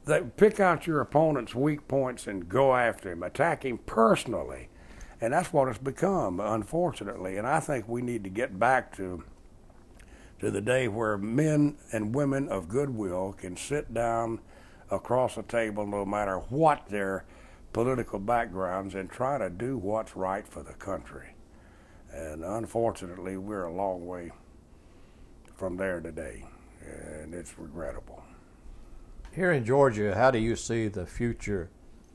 they pick out your opponent's weak points and go after him, attack him personally. And that's what it's become, unfortunately. And I think we need to get back to to the day where men and women of goodwill can sit down across a table, no matter what their political backgrounds, and try to do what's right for the country. And unfortunately, we're a long way from there today, and it's regrettable. Here in Georgia, how do you see the future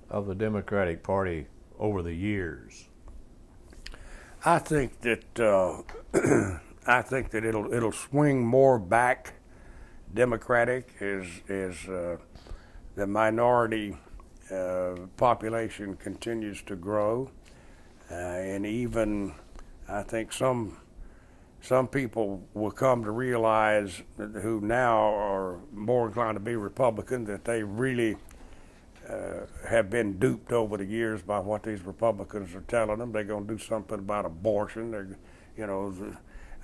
of the Democratic Party over the years? I think that uh, I think that it'll it'll swing more back Democratic as as uh, the minority uh, population continues to grow, uh, and even I think some some people will come to realize who now are more inclined to be Republican that they really uh, have been duped over the years by what these Republicans are telling them. They're going to do something about abortion. They're, you know,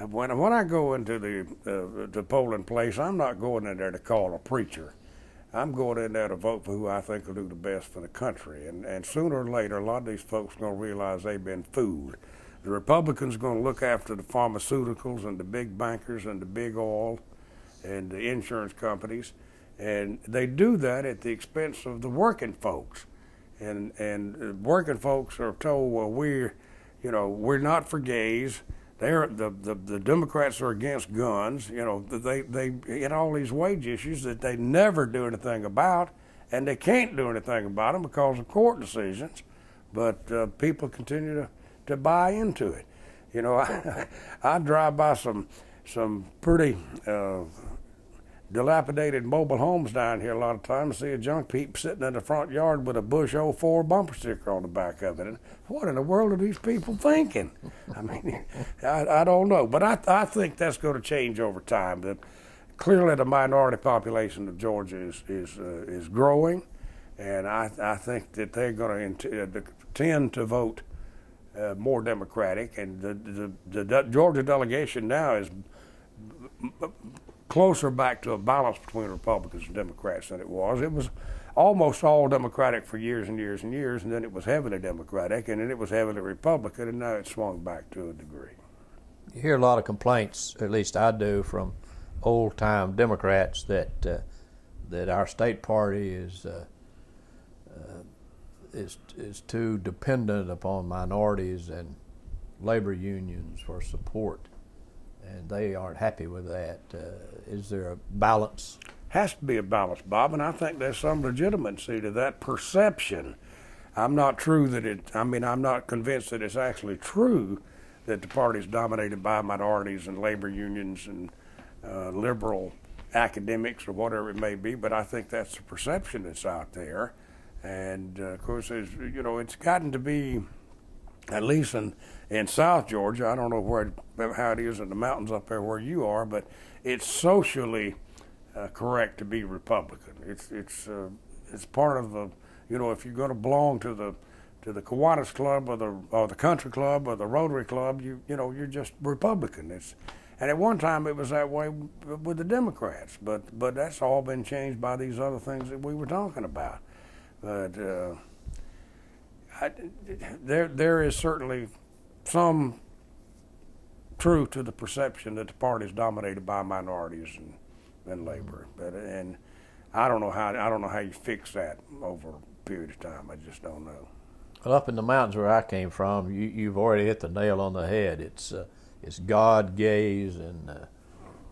when when I go into the uh, the polling place, I'm not going in there to call a preacher. I'm going in there to vote for who I think will do the best for the country. And and sooner or later, a lot of these folks are going to realize they've been fooled. The Republicans are going to look after the pharmaceuticals and the big bankers and the big oil and the insurance companies, and they do that at the expense of the working folks. And and working folks are told, well, we're, you know, we're not for gays. They're the, the the Democrats are against guns. You know, they they get all these wage issues that they never do anything about, and they can't do anything about them because of court decisions. But uh, people continue to to buy into it. You know, I, I drive by some some pretty uh, dilapidated mobile homes down here a lot of times. See a junk heap sitting in the front yard with a Bush 04 bumper sticker on the back of it. And what in the world are these people thinking? I mean, I, I don't know, but I I think that's going to change over time. That clearly the minority population of Georgia is is uh, is growing, and I I think that they're going to uh, tend to vote uh, more democratic, and the, the, the, the, Georgia delegation now is closer back to a balance between Republicans and Democrats than it was. It was almost all Democratic for years and years and years, and then it was heavily Democratic, and then it was heavily Republican, and now it's swung back to a degree. You hear a lot of complaints, at least I do, from old-time Democrats that uh, that our state party is uh, uh, is is too dependent upon minorities and labor unions for support, and they aren't happy with that. Is there a balance? Has to be a balance, Bob, and I think there's some legitimacy to that perception. I'm not true that it. I mean, I'm not convinced that it's actually true that the party is dominated by minorities and labor unions and uh, liberal academics or whatever it may be. But I think that's the perception that's out there. And uh, of course, you know, it's gotten to be, at least in in South Georgia. I don't know where how it is in the mountains up there where you are, but it's socially uh, correct to be Republican. It's it's uh, it's part of the you know if you're going to belong to the to the Kiwanis Club or the or the Country Club or the Rotary Club, you you know you're just Republican. It's and at one time it was that way with the Democrats, but but that's all been changed by these other things that we were talking about. But uh, I, there there is certainly some truth to the perception that the party is dominated by minorities and, and labor. But and I don't know how I don't know how you fix that over a period of time. I just don't know. Well, up in the mountains where I came from, you, you've already hit the nail on the head. It's uh, it's God gays and uh,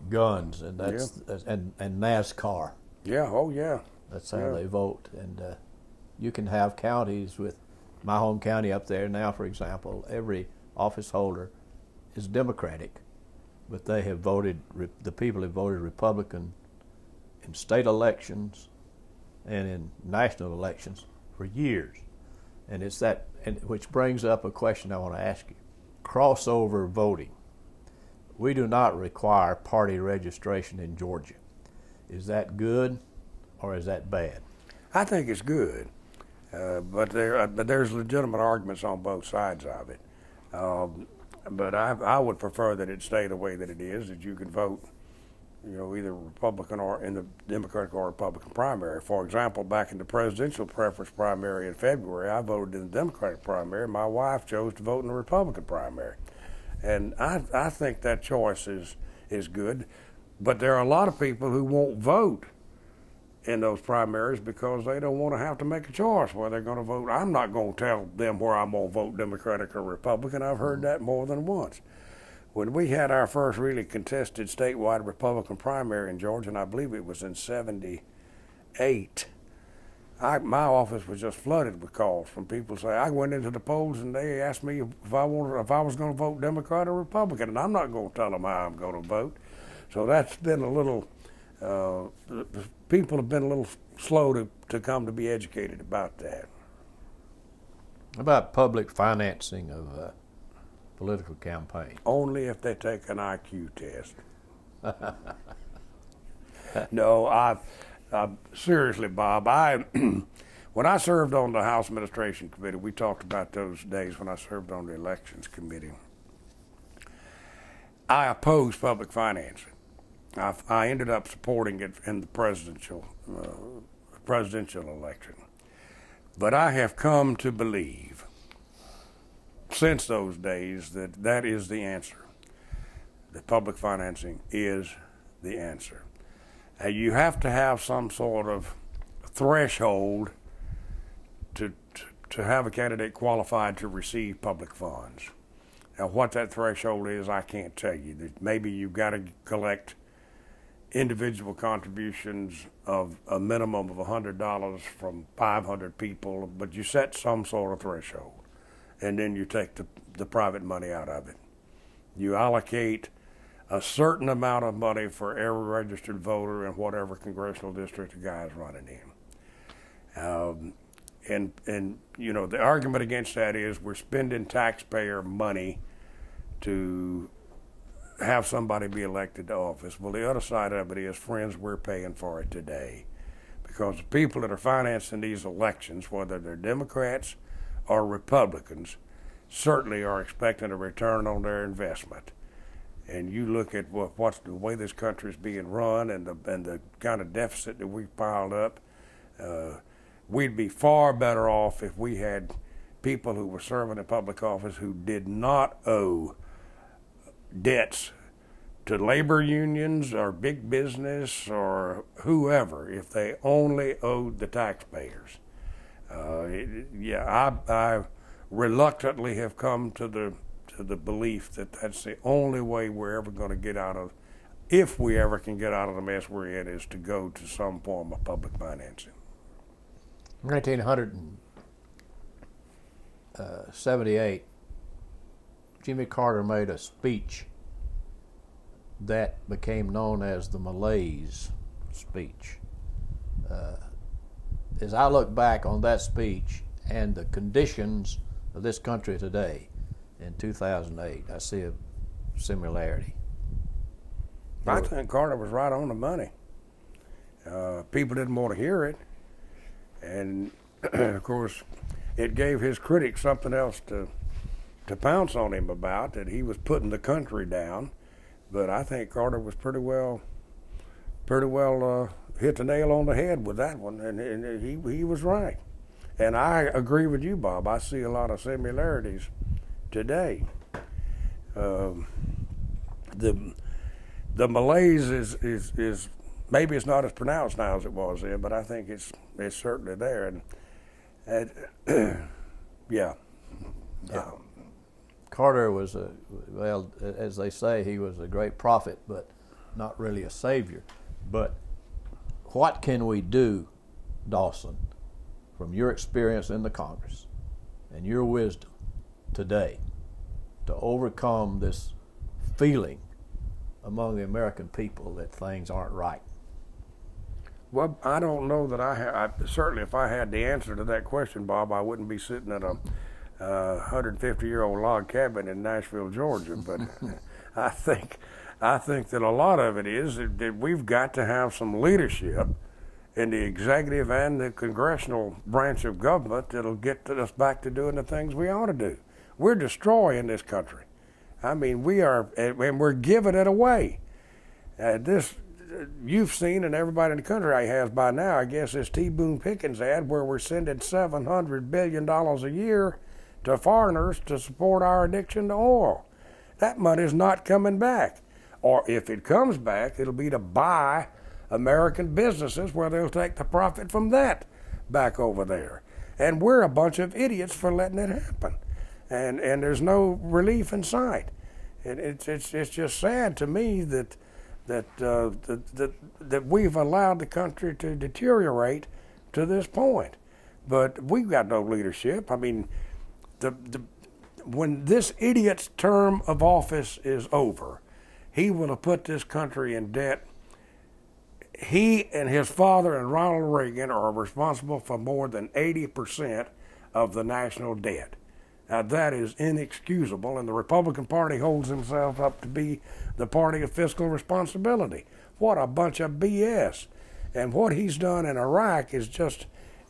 guns, and that's yeah. and and NASCAR. Yeah. Oh yeah. That's how yeah. they vote, and uh, you can have counties with my home county up there now, for example. Every office holder is Democratic, but they have voted. The people have voted Republican in state elections and in national elections for years. And it's that, and which brings up a question I want to ask you. Crossover voting. We do not require party registration in Georgia. Is that good or is that bad? I think it's good, uh, but there, uh, but there's legitimate arguments on both sides of it. Um, but I, I would prefer that it stay the way that it is, that you can vote you know, either Republican or in the Democratic or Republican primary. For example, back in the presidential preference primary in February, I voted in the Democratic primary. My wife chose to vote in the Republican primary, and I I think that choice is is good. But there are a lot of people who won't vote in those primaries because they don't want to have to make a choice where they're going to vote. I'm not going to tell them where I'm going to vote Democratic or Republican. I've heard mm-hmm. that more than once when we had our first really contested statewide Republican primary in Georgia, and I believe it was in '78, I, my office was just flooded with calls from people saying I went into the polls and they asked me if I wanted if I was going to vote Democrat or Republican, and I'm not going to tell them how I'm going to vote. So that's been a little. Uh, people have been a little slow to, to come to be educated about that. About public financing of uh, political campaign? Only if they take an IQ test. no, I, I seriously, Bob. I when I served on the House Administration Committee, we talked about those days when I served on the Elections Committee. I opposed public financing. I, I ended up supporting it in the presidential uh, presidential election, but I have come to believe since those days that that is the answer. That public financing is the answer. Uh, you have to have some sort of threshold to, to, to have a candidate qualified to receive public funds. Now, what that threshold is, I can't tell you. Maybe you've got to collect individual contributions of a minimum of $100 from 500 people, but you set some sort of threshold and then you take the, the private money out of it. You allocate a certain amount of money for every registered voter in whatever congressional district the guy is running in. Um, and and you know the argument against that is we're spending taxpayer money to have somebody be elected to office. Well, the other side of it is, friends, we're paying for it today because the people that are financing these elections, whether they're Democrats or Republicans certainly are expecting a return on their investment. And you look at what, what's the way this country is being run and the and the kind of deficit that we've piled up, uh, we'd be far better off if we had people who were serving in public office who did not owe debts to labor unions or big business or whoever if they only owed the taxpayers. Uh, yeah, I, I reluctantly have come to the to the belief that that's the only way we're ever going to get out of, if we ever can get out of the mess we're in, is to go to some form of public financing. 1978, uh, Jimmy Carter made a speech that became known as the Malaise speech. Uh, as I look back on that speech and the conditions of this country today in 2008, I see a similarity. I think Carter was right on the money. Uh, people didn't want to hear it, and of course, it gave his critics something else to to pounce on him about that he was putting the country down. But I think Carter was pretty well, pretty well uh, hit the nail on the head with that one, and, and he he was right. And I agree with you, Bob. I see a lot of similarities today. Um, the the malaise is, is is maybe it's not as pronounced now as it was then, but I think it's it's certainly there. And, and yeah. yeah. Carter was a well, as they say, he was a great prophet, but not really a savior. But what can we do, Dawson, from your experience in the Congress and your wisdom today to overcome this feeling among the American people that things aren't right? Well, I don't know that I have. Certainly, if I had the answer to that question, Bob, I wouldn't be sitting at a uh, 150 year old log cabin in Nashville, Georgia. But I think I think that a lot of it is that, that we've got to have some leadership in the executive and the congressional branch of government that'll get us back to doing the things we ought to do. We're destroying this country. I mean, we are, and we're giving it away. Uh, this, you've seen, and everybody in the country has by now, I guess, this T. Boone Pickens ad where we're sending $700 billion a year to foreigners to support our addiction to oil. That money's not coming back. Or if it comes back, it'll be to buy American businesses where they'll take the profit from that back over there. And we're a bunch of idiots for letting it happen. And and there's no relief in sight. And it's it's it's just sad to me that that uh, that, that that we've allowed the country to deteriorate to this point. But we've got no leadership. I mean, the the when this idiot's term of office is over, he will have put this country in debt he and his father and Ronald Reagan are responsible for more than 80% of the national debt. Now, that is inexcusable, and the Republican Party holds himself up to be the party of fiscal responsibility. What a bunch of BS. And what he's done in Iraq is just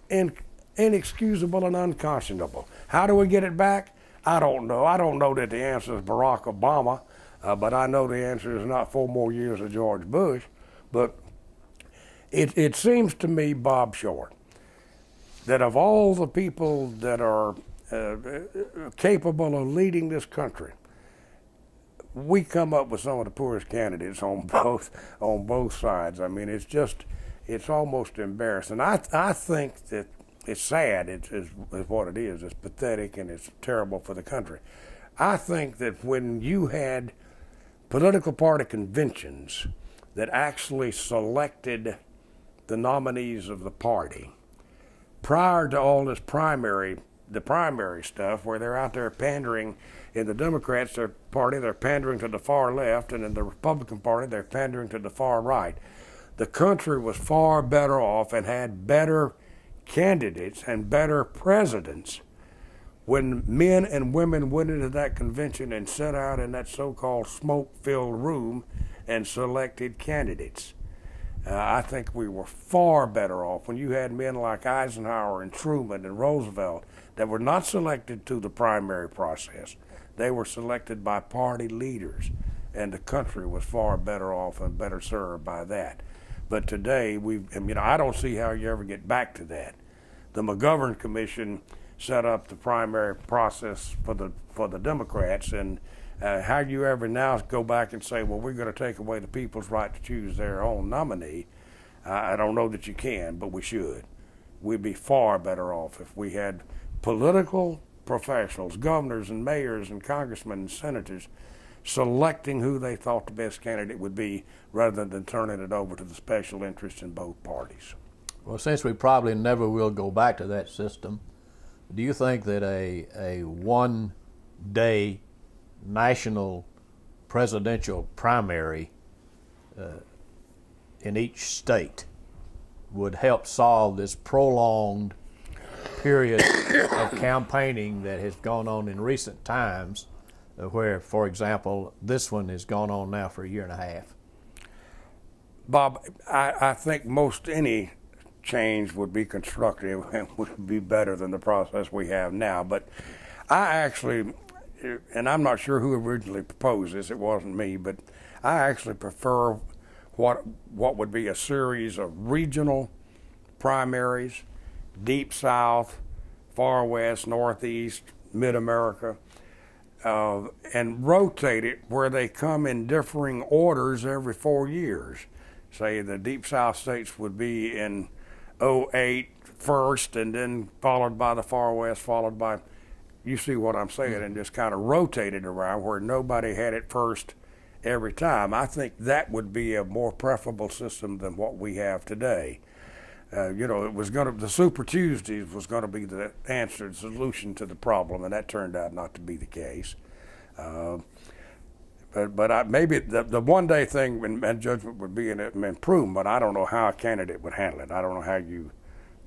in, inexcusable and unconscionable. How do we get it back? I don't know. I don't know that the answer is Barack Obama, uh, but I know the answer is not four more years of George Bush. But it, it seems to me, Bob Short, that of all the people that are uh, capable of leading this country, we come up with some of the poorest candidates on both on both sides. I mean, it's just it's almost embarrassing. I I think that it's sad. It's, it's, it's what it is. It's pathetic and it's terrible for the country. I think that when you had political party conventions that actually selected the nominees of the party prior to all this primary the primary stuff where they're out there pandering in the Democrats their party they're pandering to the far left and in the Republican party they're pandering to the far right the country was far better off and had better candidates and better presidents when men and women went into that convention and sat out in that so-called smoke-filled room and selected candidates uh, I think we were far better off when you had men like Eisenhower and Truman and Roosevelt that were not selected to the primary process. They were selected by party leaders, and the country was far better off and better served by that. But today, we, I mean, I don't see how you ever get back to that. The McGovern Commission set up the primary process for the for the Democrats, and uh, how you ever now go back and say, well, we're going to take away the people's right to choose their own nominee? Uh, I don't know that you can, but we should. We'd be far better off if we had political professionals, governors and mayors and congressmen and senators selecting who they thought the best candidate would be rather than turning it over to the special interests in both parties. Well, since we probably never will go back to that system, do you think that a, a one day national presidential primary uh, in each state would help solve this prolonged period of campaigning that has gone on in recent times, where, for example, this one has gone on now for a year and a half. Bob, I, I think most any change would be constructive and would be better than the process we have now. But I actually and I'm not sure who originally proposed this. It wasn't me, but I actually prefer what what would be a series of regional primaries, deep south, far west, northeast, mid America, uh, and rotate it where they come in differing orders every four years. say the Deep South states would be in 08 first, and then followed by the Far West, followed by, you see what I'm saying, and just kind of rotated around where nobody had it first every time. I think that would be a more preferable system than what we have today. Uh, you know, it was going to the Super Tuesdays was going to be the answer, the solution to the problem, and that turned out not to be the case. Uh, but but I, maybe the the one day thing in, judgment would be an, an improvement. I don't know how a candidate would handle it. I don't know how you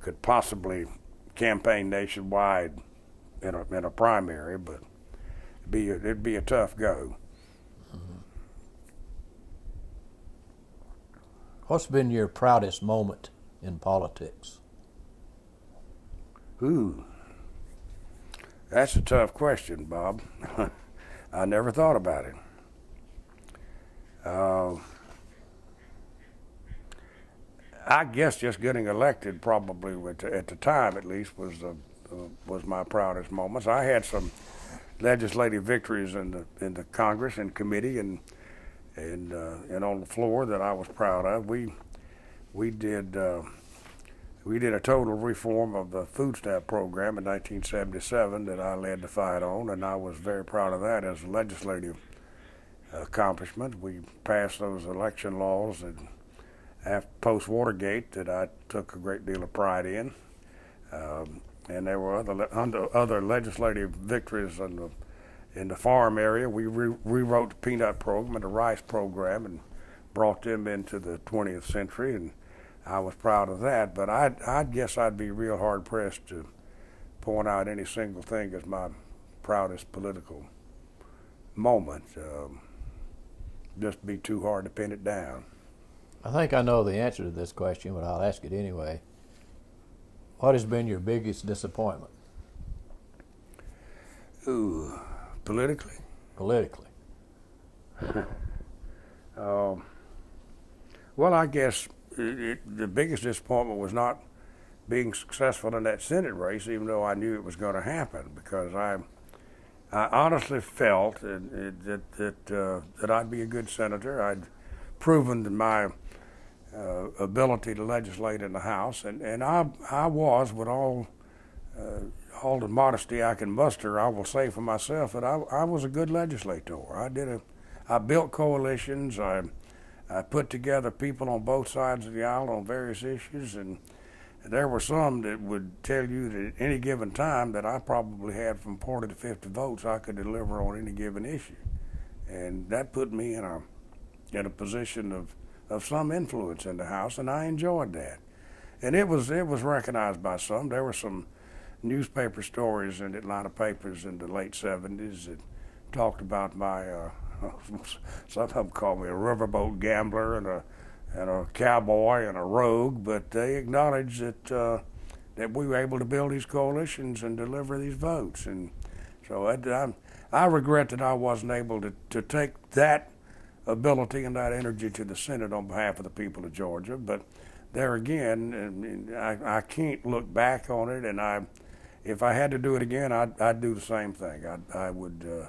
could possibly campaign nationwide in a in a primary, but it'd be a, it'd be a tough go. What's been your proudest moment in politics? Ooh, that's a tough question, Bob. I never thought about it. Uh, I guess just getting elected, probably at the time at least, was the uh, was my proudest moments. I had some legislative victories in the in the Congress and committee and and uh, and on the floor that I was proud of. We we did uh, we did a total reform of the food stamp program in 1977 that I led the fight on, and I was very proud of that as a legislative accomplishment. We passed those election laws and after post Watergate that I took a great deal of pride in. Um, and there were other other legislative victories in the in the farm area. We re- rewrote the peanut program and the rice program and brought them into the 20th century, and I was proud of that. But I I guess I'd be real hard pressed to point out any single thing as my proudest political moment. Um, just be too hard to pin it down. I think I know the answer to this question, but I'll ask it anyway. What has been your biggest disappointment? Ooh, politically? Politically. um, well, I guess it, it, the biggest disappointment was not being successful in that Senate race, even though I knew it was going to happen, because I I honestly felt that that that, uh, that I'd be a good senator. I'd proven my uh, ability to legislate in the House, and, and I I was with all uh, all the modesty I can muster. I will say for myself that I I was a good legislator. I did a I built coalitions. I I put together people on both sides of the aisle on various issues and there were some that would tell you that at any given time that I probably had from 40 to 50 votes I could deliver on any given issue. And that put me in a in a position of, of some influence in the House, and I enjoyed that. And it was it was recognized by some. There were some newspaper stories in Atlanta papers in the late 70s that talked about my, uh, some of them called me a riverboat gambler and a and a cowboy and a rogue, but they acknowledged that uh, that we were able to build these coalitions and deliver these votes. And so I, I, I regret that I wasn't able to, to take that ability and that energy to the Senate on behalf of the people of Georgia. But there again, I, I can't look back on it, and I, if I had to do it again, I'd, I'd do the same thing. I'd, I would, uh,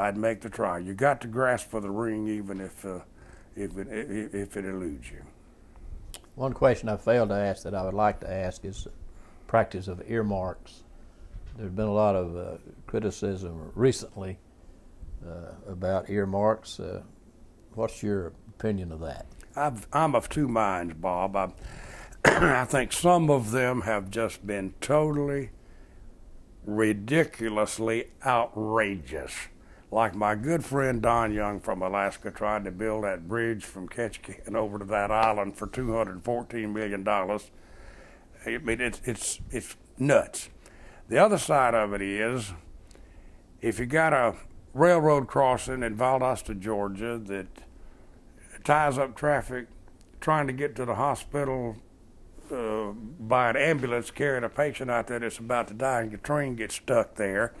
I'd make the try. You got to grasp for the ring, even if. Uh, if it, if it eludes you. One question I failed to ask that I would like to ask is practice of earmarks. There's been a lot of uh, criticism recently uh, about earmarks. Uh, what's your opinion of that? i am of two minds, Bob. I, I think some of them have just been totally, ridiculously outrageous like my good friend Don Young from Alaska tried to build that bridge from Ketchikan over to that island for two hundred and fourteen million dollars. I mean, it's it's it's nuts. The other side of it is, if you got a railroad crossing in Valdosta, Georgia, that ties up traffic trying to get to the hospital uh, by an ambulance carrying a patient out there that's about to die, and your train gets stuck there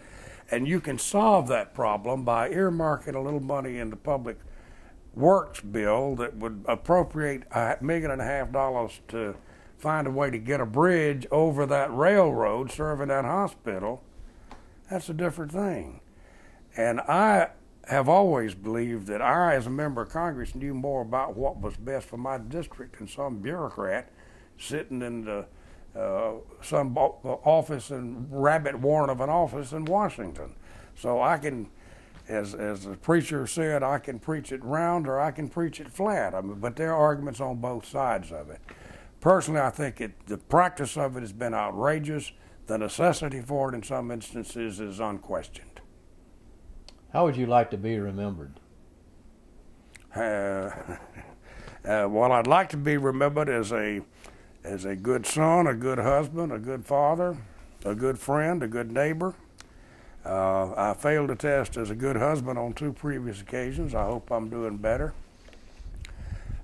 and you can solve that problem by earmarking a little money in the public works bill that would appropriate a million and a half dollars to find a way to get a bridge over that railroad serving that hospital. That's a different thing. And I have always believed that I, as a member of Congress, knew more about what was best for my district than some bureaucrat sitting in the uh, some office and rabbit warren of an office in Washington. So I can, as as the preacher said, I can preach it round or I can preach it flat. I mean, but there are arguments on both sides of it. Personally, I think it, the practice of it has been outrageous. The necessity for it in some instances is unquestioned. How would you like to be remembered? Uh, uh, well, I'd like to be remembered as a as a good son, a good husband, a good father, a good friend, a good neighbor. Uh, I failed to test as a good husband on two previous occasions. I hope I'm doing better.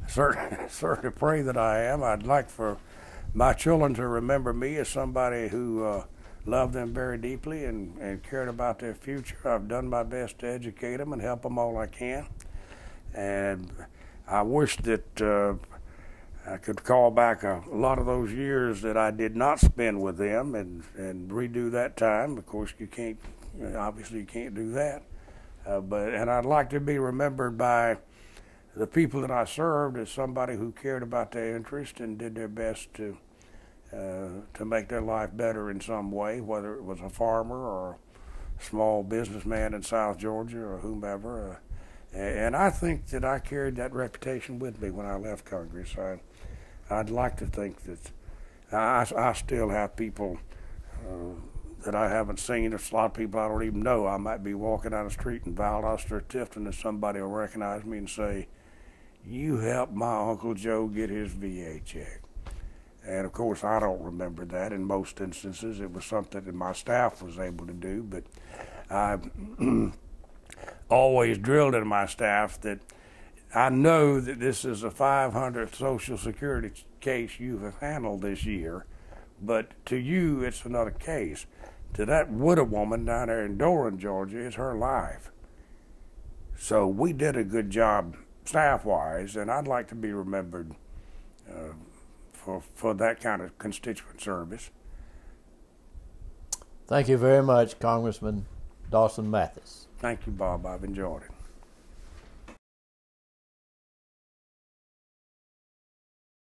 Certainly, certainly pray that I am. I'd like for my children to remember me as somebody who uh, loved them very deeply and, and cared about their future. I've done my best to educate them and help them all I can. And I wish that uh, I could call back a, a, lot of those years that I did not spend with them and, and redo that time. Of course, you can't, obviously, you can't do that. Uh, but and I'd like to be remembered by the people that I served as somebody who cared about their interest and did their best to uh, to make their life better in some way, whether it was a farmer or a small businessman in South Georgia or whomever. Uh, and I think that I carried that reputation with me when I left Congress. I, I'd like to think that I, I still have people uh, that I haven't seen. There's a lot of people I don't even know. I might be walking down the street in Valdosta or Tifton, and somebody will recognize me and say, "You helped my Uncle Joe get his VA check." And of course, I don't remember that. In most instances, it was something that my staff was able to do. But I always drilled in my staff that I know that this is a 500th Social Security case you have handled this year, but to you, it's another case. To that widow woman down there in Doerun, Georgia, it's her life. So we did a good job staff wise, and I'd like to be remembered. Uh, for, for that kind of constituent service. Thank you very much, Congressman Dawson Mathis. Thank you, Bob. I've enjoyed it.